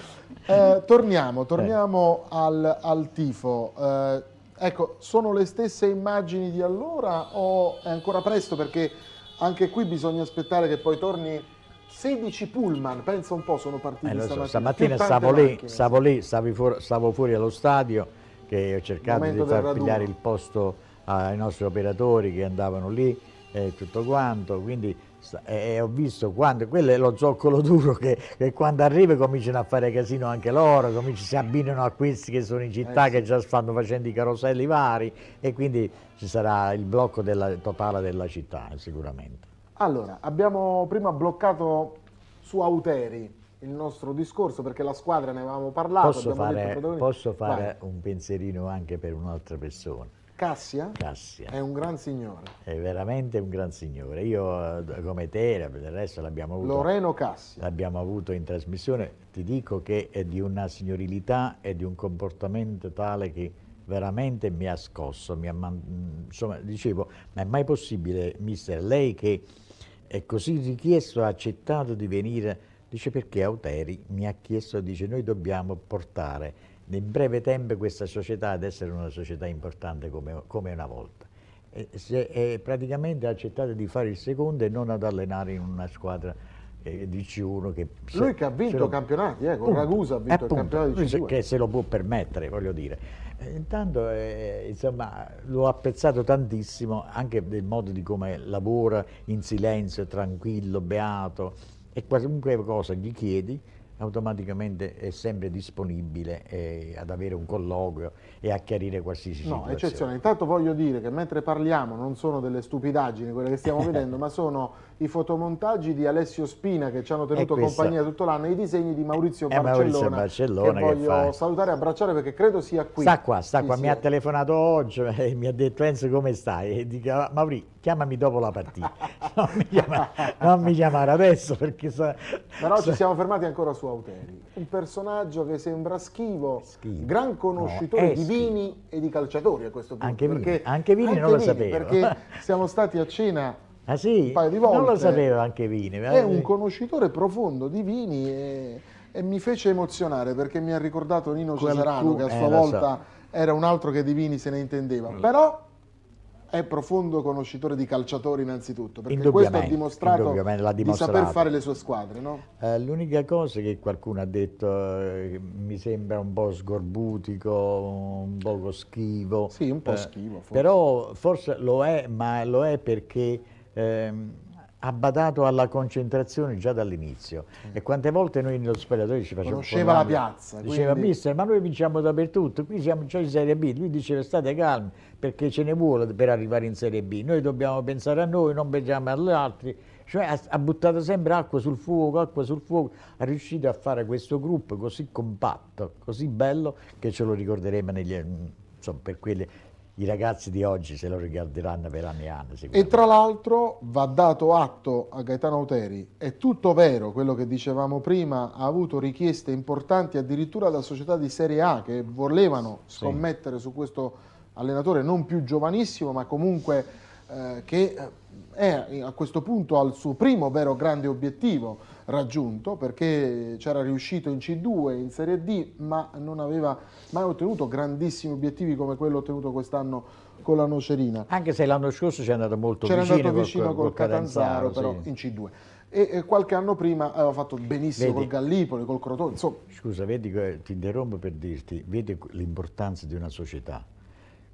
Eh, torniamo, torniamo al, al tifo. Eh, ecco, sono le stesse immagini di allora o è ancora presto perché anche qui bisogna aspettare che poi torni 16 pullman, pensa un po', sono partiti Eh, so, stamattina. stavo lì, stavo lì, fuori- stavo fuori allo stadio che ho cercato di far raduno. pigliare il posto ai nostri operatori che andavano lì e tutto quanto, quindi e, ho visto quando, quello è lo zoccolo duro che, che quando arriva cominciano a fare casino anche loro, cominciano, si abbinano a questi che sono in città Eh, sì. che già stanno facendo i caroselli vari e quindi ci sarà il blocco della- totale della città sicuramente. Allora, abbiamo prima bloccato su Auteri il nostro discorso perché la squadra ne avevamo parlato. Posso fare, posso fare un pensierino anche per un'altra persona? Cassia? Cassia. È un gran signore. È veramente un gran signore. Io eh, come te, del resto l'abbiamo avuto, Loreno Cassia. l'abbiamo avuto in trasmissione, ti dico che è di una signorilità e di un comportamento tale che veramente mi ha scosso, mi ha man- insomma, dicevo, ma è mai possibile, mister, lei che è così richiesto, ha accettato di venire, dice perché Auteri mi ha chiesto, dice noi dobbiamo portare in breve tempo questa società ad essere una società importante come, come una volta. E se, e praticamente ha accettato di fare il secondo e non ad allenare in una squadra eh, di C1 che Lui che ha vinto lo- campionati, eh, con. Ragusa ha vinto il Appunto, campionato di lui se- C2. Che se lo può permettere, voglio dire. Eh, Intanto, eh, insomma, l'ho apprezzato tantissimo anche del modo di come lavora in silenzio, tranquillo, beato e qualunque cosa gli chiedi automaticamente è sempre disponibile eh, ad avere un colloquio e a chiarire qualsiasi No, situazione. eccezione. Intanto voglio dire che mentre parliamo non sono delle stupidaggini quelle che stiamo vedendo, ma sono i fotomontaggi di Alessio Spina che ci hanno tenuto compagnia tutto l'anno e i disegni di Maurizio È Maurizio Barcellona, Barcellona che che voglio fa- salutare e abbracciare perché credo sia qui. Sta qua, sta Sì, qua, sì. mi ha telefonato oggi e mi ha detto Enzo come stai? E dico "Ah, Mauri, chiamami dopo la partita, non mi chiamare, non mi chiamare adesso perché Però ci siamo fermati ancora su Auteri, un personaggio che sembra schivo, Schivo. gran conoscitore No, di schivo. vini e di calciatori a questo punto. Anche Vini, perché- anche Vini non lo sapevo. Perché siamo stati a cena Ah sì? un paio di volte. Non lo sapevo anche Vini. È un conoscitore profondo di vini e, e mi fece emozionare perché mi ha ricordato Nino Qualcu- Cesarano che a eh, sua so. volta era un altro che di vini se ne intendeva. Però è profondo conoscitore di calciatori innanzitutto, perché questo ha dimostrato, di saper fare le sue squadre, no? Eh, l'unica cosa che qualcuno ha detto eh, mi sembra un po' sgorbutico, un poco schivo. Sì, un po' eh, schivo, forse. Però forse lo è, ma lo è perché ehm, ha badato alla concentrazione già dall'inizio. E quante volte noi nello spogliatoio ci facevamo... Conosceva la piazza, Diceva, quindi- mister, ma noi vinciamo dappertutto, qui siamo già in Serie B. Lui diceva, state calmi, perché ce ne vuole per arrivare in Serie B. Noi dobbiamo pensare a noi, non pensiamo agli altri. Cioè ha, ha buttato sempre acqua sul fuoco, acqua sul fuoco, è riuscito a fare questo gruppo così compatto, così bello, che ce lo ricorderemo negli, insomma, per quelli, i ragazzi di oggi se lo ricorderanno per anni e anni. E tra l'altro va dato atto a Gaetano Auteri, è tutto vero quello che dicevamo prima, ha avuto richieste importanti addirittura da società di Serie A che volevano scommettere su questo allenatore non più giovanissimo ma comunque eh, che eh, è a questo punto al suo primo vero grande obiettivo raggiunto perché c'era riuscito in C2, in Serie D ma non aveva mai ottenuto grandissimi obiettivi come quello ottenuto quest'anno con la Nocerina. Anche se l'anno scorso ci è andato molto C'era vicino, andato col- vicino col, col Catanzaro, però sì. in C2. E, e qualche anno prima aveva fatto benissimo Vedi. col Gallipoli, col Crotone, insomma, Scusa, vedi, che- ti interrompo per dirti, vedi l'importanza di una società.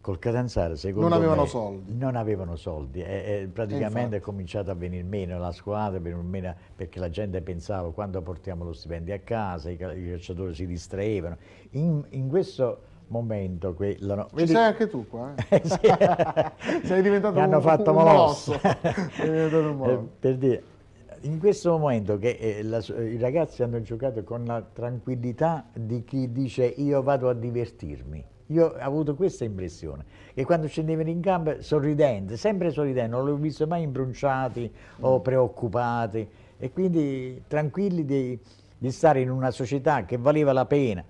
Col Catanzaro, secondo Non avevano me, soldi. Non avevano soldi e, e praticamente infatti. è cominciato a venire meno la squadra, meno- perché la gente pensava quando portiamo lo stipendio a casa, i, i calciatori si distraevano. In, in questo momento, quello, no, ci vedi- sei anche tu qua, eh? Eh, sì. Sei diventato Mi hanno un- fatto un molosso. molosso. Diventato un Eh, molosso. per dire, in questo momento che eh, la- i ragazzi hanno giocato con la tranquillità di chi dice io vado a divertirmi. Io ho avuto questa impressione, che quando scendevano in campo sorridente, sempre sorridente, non li ho visti mai imbronciati o preoccupati. E quindi tranquilli di, di stare in una società che valeva la pena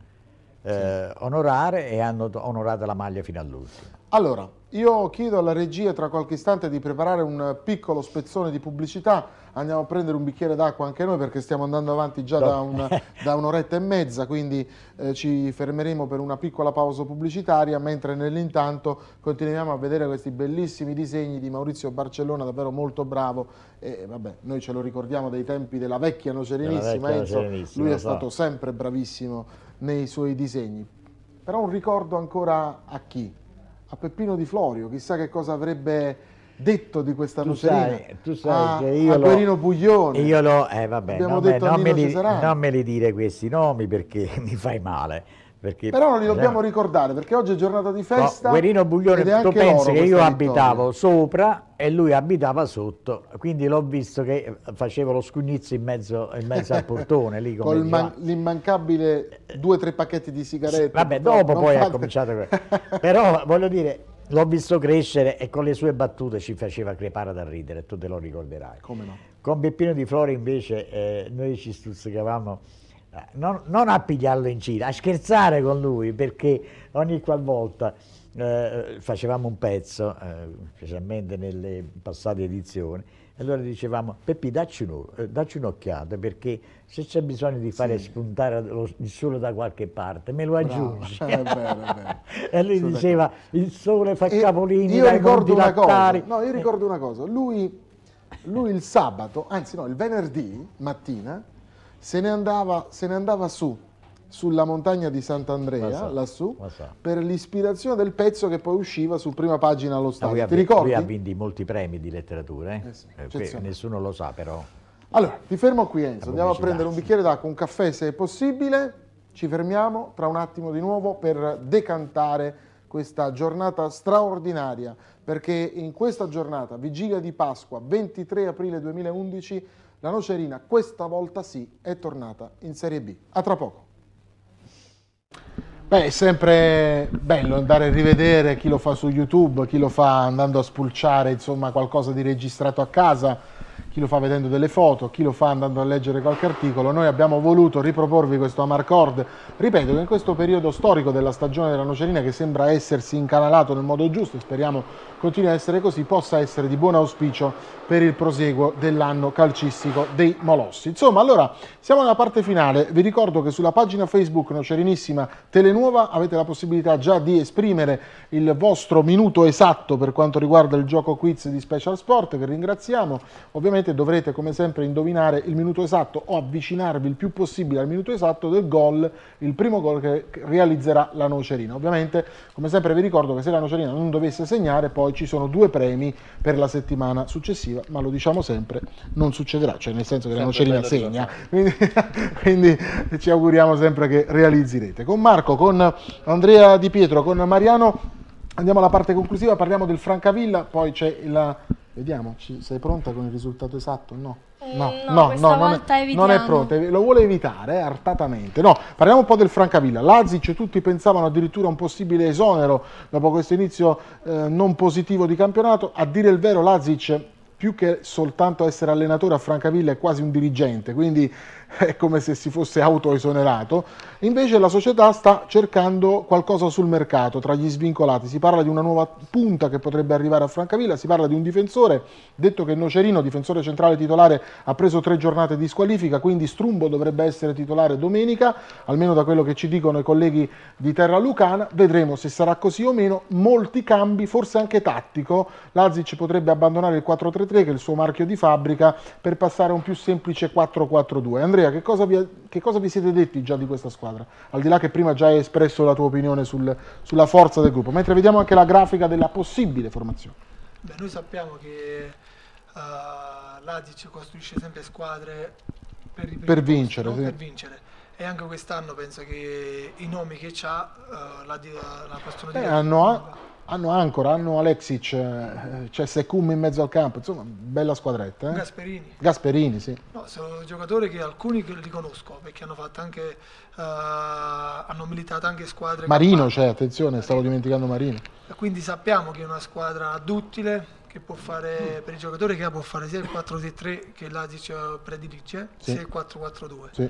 eh, onorare e hanno to- onorato la maglia fino all'ultimo. Allora, io chiedo alla regia tra qualche istante di preparare un piccolo spezzone di pubblicità. Andiamo a prendere un bicchiere d'acqua anche noi perché stiamo andando avanti già da, un- da un'oretta e mezza, quindi eh, ci fermeremo per una piccola pausa pubblicitaria, mentre nell'intanto continuiamo a vedere questi bellissimi disegni di Maurizio Barcellona, davvero molto bravo. E vabbè, noi ce lo ricordiamo dai tempi della vecchia Nocerenissima, vecchia Enzo, lui è so. stato sempre bravissimo nei suoi disegni. Però un ricordo ancora a chi? A Peppino Di Florio, chissà che cosa avrebbe detto di questa Tu nocerina. sai, tu sai a, che io a Guerino Puglione. Io lo, eh, vabbè, non, me, non me li, non me li dire questi nomi perché mi fai male. Perché, Però non li dobbiamo ricordare perché oggi è giornata di no, festa. Guerino Buglione, tu pensi che io abitavo sopra e lui abitava sotto, quindi l'ho visto che facevo lo scugnizzo in mezzo, in mezzo al portone lì man- l'immancabile due o tre pacchetti di sigarette. Vabbè, dopo poi ha fate- cominciato. que- Però voglio dire, l'ho visto crescere e con le sue battute ci faceva crepare da ridere, tu te lo ricorderai. Come no? Con Peppino di Flora invece eh, noi ci stuzzicavamo non, non a pigliarlo in giro, a scherzare con lui perché ogni qualvolta eh, facevamo un pezzo, eh, specialmente nelle passate edizioni, e allora dicevamo Peppi dacci, un, eh, dacci un'occhiata perché se c'è bisogno di fare spuntare lo- il sole da qualche parte me lo aggiungi. È vero, è vero. e lui diceva il sole fa E capolini io ricordo una cosa, no, io ricordo una cosa, lui, lui il sabato, anzi no, il venerdì mattina se ne andava, se ne andava su, sulla montagna di Sant'Andrea, so, lassù, so. per l'ispirazione del pezzo che poi usciva su prima pagina allo Stato. lui, ha, Ti vi- ricordi? lui ha vinto molti premi di letteratura, eh? Eh sì, Eh, nessuno lo sa però. Allora, ti fermo qui Enzo, andiamo a prendere un bicchiere d'acqua, un caffè se è possibile, ci fermiamo tra un attimo di nuovo per decantare questa giornata straordinaria, perché in questa giornata, vigilia di Pasqua, 23 aprile 2011, la Nocerina questa volta sì è tornata in Serie B. A tra poco. Beh, è sempre bello andare a rivedere chi lo fa su YouTube, chi lo fa andando a spulciare insomma qualcosa di registrato a casa, chi lo fa vedendo delle foto, chi lo fa andando a leggere qualche articolo. Noi abbiamo voluto riproporvi questo Amarcord, ripeto che in questo periodo storico della stagione della nocerina che sembra essersi incanalato nel modo giusto, e speriamo continui a essere così, possa essere di buon auspicio per il proseguo dell'anno calcistico dei Molossi. Insomma, allora siamo nella parte finale. Vi ricordo che sulla pagina Facebook Nocerinissima Telenuova avete la possibilità già di esprimere il vostro minuto esatto per quanto riguarda il gioco quiz di Special Sport, che ringraziamo. Ovviamente dovrete come sempre indovinare il minuto esatto o avvicinarvi il più possibile al minuto esatto del gol, il primo gol che realizzerà la Nocerina. Ovviamente, come sempre vi ricordo che se la Nocerina non dovesse segnare, poi ci sono due premi per la settimana successiva, ma lo diciamo sempre, non succederà, cioè nel senso che la Nocerina segna, quindi, quindi ci auguriamo sempre che realizzerete. Con Marco, con Andrea Di Pietro, con Mariano andiamo alla parte conclusiva, parliamo del Francavilla, poi c'è il... Vediamo, sei pronta con il risultato esatto? No. No, Mm, no, questa non, volta è, non è pronta, lo vuole evitare eh, artatamente. No, parliamo un po' del Francavilla. Lazic, tutti pensavano addirittura a un possibile esonero dopo questo inizio eh, non positivo di campionato. A dire il vero, Lazic, più che soltanto essere allenatore a Francavilla, è quasi un dirigente, quindi è come se si fosse autoesonerato. Invece la società sta cercando qualcosa sul mercato tra gli svincolati. Si parla di una nuova punta che potrebbe arrivare a Francavilla, si parla di un difensore, detto che Nocerino, difensore centrale titolare, ha preso tre giornate di squalifica, quindi Strumbo dovrebbe essere titolare domenica, almeno da quello che ci dicono i colleghi di Terra Lucana. Vedremo se sarà così o meno. Molti cambi, forse anche tattico. Lazic potrebbe abbandonare il 4-3-3, che è il suo marchio di fabbrica, per passare a un più semplice 4-4-2. Andrea, che cosa, vi, che cosa vi siete detti già di questa squadra? Al di là che prima già hai espresso la tua opinione sul- sulla forza del gruppo, mentre vediamo anche la grafica della possibile formazione. Beh, noi sappiamo che uh, l'Adic costruisce sempre squadre per, Per vincere, no? sì. per vincere. E anche quest'anno penso che i nomi che ha uh, la, di- la possono Eh, dire. hanno, a- hanno Ancora, hanno Alexic, eh, c'è Secum in mezzo al campo, insomma, bella squadretta. Eh? Gasperini. Gasperini, sì. No, sono giocatori che alcuni che li conosco perché hanno fatto anche uh, hanno militato anche squadre Marino c'è, attenzione, stavo dimenticando Marino. E quindi sappiamo che è una squadra duttile che può fare per i giocatori che può fare sia il 4-3-3 che l'Adic predilige, Sì. sia il 4-4-2. Sì.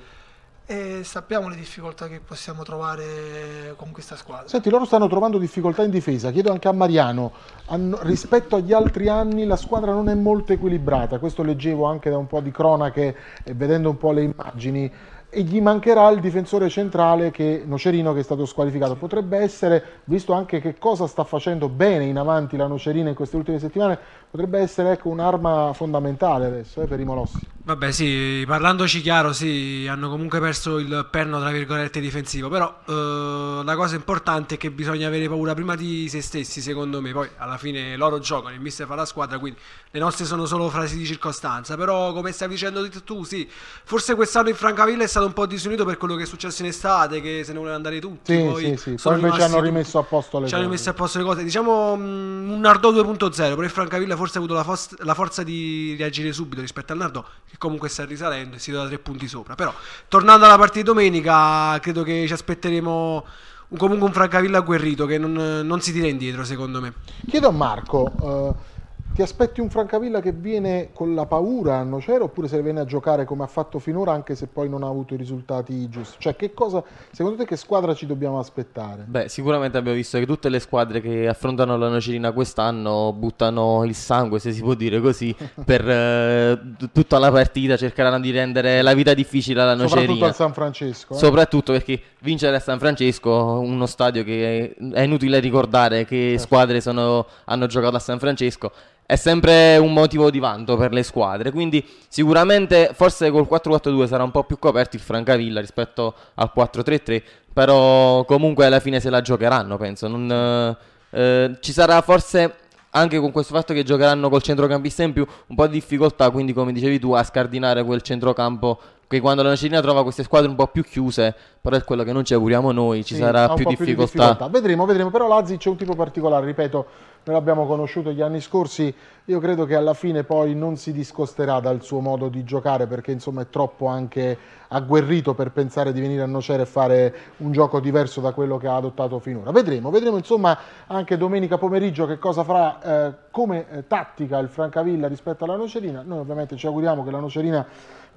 E sappiamo le difficoltà che possiamo trovare con questa squadra. Senti, loro stanno trovando difficoltà in difesa. Chiedo anche a Mariano, hanno- rispetto agli altri anni la squadra non è molto equilibrata. Questo leggevo anche da un po' di cronache e vedendo un po' le immagini. E gli mancherà il difensore centrale che Nocerino che è stato squalificato. Potrebbe essere, visto anche che cosa sta facendo bene in avanti la Nocerina in queste ultime settimane, potrebbe essere ecco, un'arma fondamentale adesso eh, per i Molossi. Vabbè, sì, parlandoci chiaro, sì, hanno comunque perso il perno, tra virgolette, difensivo, però eh, la cosa importante è che bisogna avere paura prima di se stessi, secondo me, poi alla fine loro giocano, il mister fa la squadra, quindi le nostre sono solo frasi di circostanza, però come stai dicendo tu, sì, forse quest'anno in Francavilla è stato un po' disunito per quello che è successo in estate, che se ne volevano andare tutti, Sì, poi sì, sì. Poi invece hanno tutti- rimesso a posto le ci hanno rimesso a posto le cose. Diciamo mm, un Nardò 2.0, però il Francavilla forse ha avuto la, fos- la forza di reagire subito rispetto al Nardò, che comunque sta risalendo e si trova tre punti sopra. Però, tornando alla partita di domenica, credo che ci aspetteremo un- comunque un Francavilla agguerrito che non, non si tira indietro secondo me. Chiedo a Marco, eh, ti aspetti un Francavilla che viene con la paura a Nocera oppure se viene a giocare come ha fatto finora anche se poi non ha avuto i risultati giusti? Cioè che cosa, secondo te che squadra ci dobbiamo aspettare? Beh, sicuramente abbiamo visto che tutte le squadre che affrontano la Nocerina quest'anno buttano il sangue, se si può dire così, per eh, tutta la partita, cercheranno di rendere la vita difficile alla Soprattutto Nocerina. al San Francesco. eh? Soprattutto perché vincere a San Francesco, uno stadio che è, è inutile ricordare che Certo. squadre sono- hanno giocato a San Francesco, è sempre un motivo di vanto per le squadre. Quindi sicuramente forse col 4-4-2 sarà un po' più coperto il Francavilla rispetto al 4-3-3, però comunque alla fine se la giocheranno, penso. Non, eh, eh, ci sarà forse anche con questo fatto che giocheranno col centrocampista in più un po' di difficoltà, quindi come dicevi tu, a scardinare quel centrocampo che quando la Nocerina trova queste squadre un po' più chiuse, però è quello che non ci auguriamo noi, ci Sì, sarà più po' di difficoltà. Vedremo, vedremo, però Lazzi c'è un tipo particolare, ripeto, noi l'abbiamo conosciuto gli anni scorsi, io credo che alla fine poi non si discosterà dal suo modo di giocare perché insomma è troppo anche agguerrito per pensare di venire a Nocera e fare un gioco diverso da quello che ha adottato finora. Vedremo, vedremo insomma anche domenica pomeriggio che cosa farà eh, come eh, tattica il Francavilla rispetto alla Nocerina. Noi ovviamente ci auguriamo che la Nocerina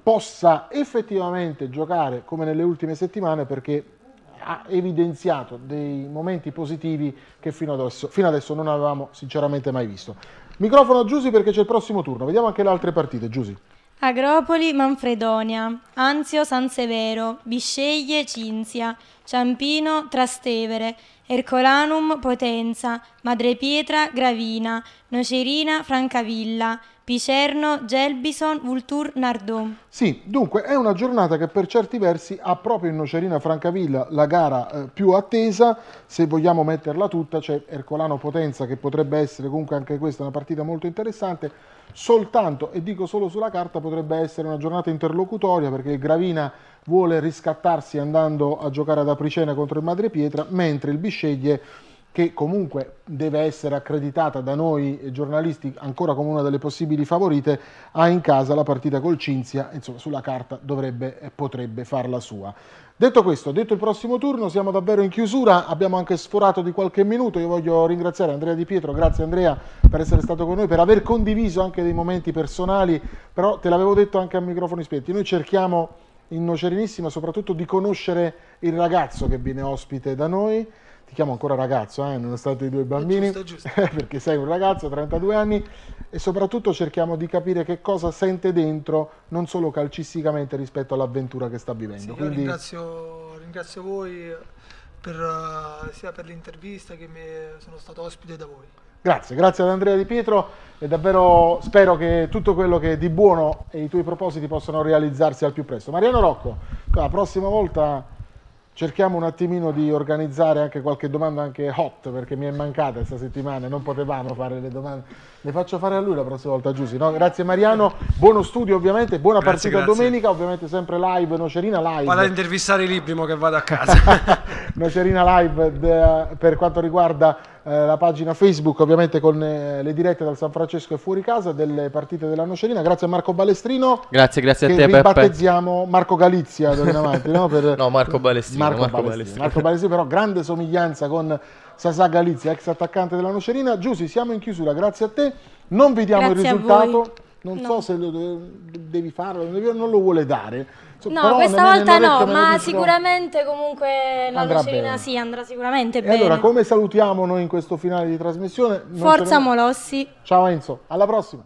possa effettivamente giocare come nelle ultime settimane perché ha evidenziato dei momenti positivi che fino adesso, fino adesso non avevamo sinceramente mai visto. Microfono a Giusy perché c'è il prossimo turno, vediamo anche le altre partite. Giusy. Agropoli, Manfredonia, Anzio, San Severo, Bisceglie, Cinzia, Ciampino, Trastevere, Ercolanum, Potenza, Madrepietra, Gravina, Nocerina, Francavilla, Picerno, Gelbison, Vultur, Nardò. Sì, dunque è una giornata che per certi versi ha proprio in Nocerina Francavilla la gara eh, più attesa, se vogliamo metterla tutta c'è Ercolano Potenza che potrebbe essere comunque anche questa una partita molto interessante, soltanto, e dico solo sulla carta, potrebbe essere una giornata interlocutoria perché Gravina vuole riscattarsi andando a giocare ad Apricena contro il Madrepietra, mentre il Bisceglie che comunque deve essere accreditata da noi giornalisti ancora come una delle possibili favorite, ha in casa la partita col Cinzia, insomma sulla carta dovrebbe potrebbe farla sua. Detto questo, detto il prossimo turno, siamo davvero in chiusura, abbiamo anche sforato di qualche minuto, io voglio ringraziare Andrea Di Pietro, grazie Andrea per essere stato con noi, per aver condiviso anche dei momenti personali, però te l'avevo detto anche a microfoni spenti, noi cerchiamo in Nocerinissima soprattutto di conoscere il ragazzo che viene ospite da noi, ti chiamo ancora ragazzo, eh, nonostante i due bambini, giusto, giusto. perché sei un ragazzo, 32 anni, e soprattutto cerchiamo di capire che cosa sente dentro, non solo calcisticamente rispetto all'avventura che sta vivendo. Sì, Quindi, ringrazio, ringrazio voi per, eh, sia per l'intervista che mi sono stato ospite da voi. Grazie, grazie ad Andrea Di Pietro e davvero spero che tutto quello che è di buono e i tuoi propositi possano realizzarsi al più presto. Mariano Rocco, la prossima volta cerchiamo un attimino di organizzare anche qualche domanda anche hot perché mi è mancata questa settimana, non potevamo fare le domande. Le faccio fare a lui la prossima volta, Giussi. No? Grazie Mariano, buono studio ovviamente, buona Grazie, partita grazie. domenica, ovviamente sempre live, Nocerina live. Vado ad intervistare i libri mo che vado a casa. Nocerina Live per quanto riguarda eh, la pagina Facebook, ovviamente con eh, le dirette dal San Francesco e fuori casa delle partite della Nocerina. Grazie a Marco Balestrino. Grazie, grazie a te, Peppe. ribattezziamo Marco Galizia d'ora in avanti, no? Per- No, Marco Balestrino, Marco, Marco Balestrino. Balestrino. Marco Balestrino, però grande somiglianza con Sasà Galizia, ex attaccante della Nocerina. Giussi, siamo in chiusura, grazie a te. Non vediamo Grazie il a risultato. Non No. so se lo de- devi farlo, non lo vuole dare. So- No, questa volta no, ma sicuramente comunque la Andrà Nocerina bene. sì, andrà sicuramente E bene. allora, come salutiamo noi in questo finale di trasmissione? Forza ne- Molossi. Ciao Enzo, alla prossima.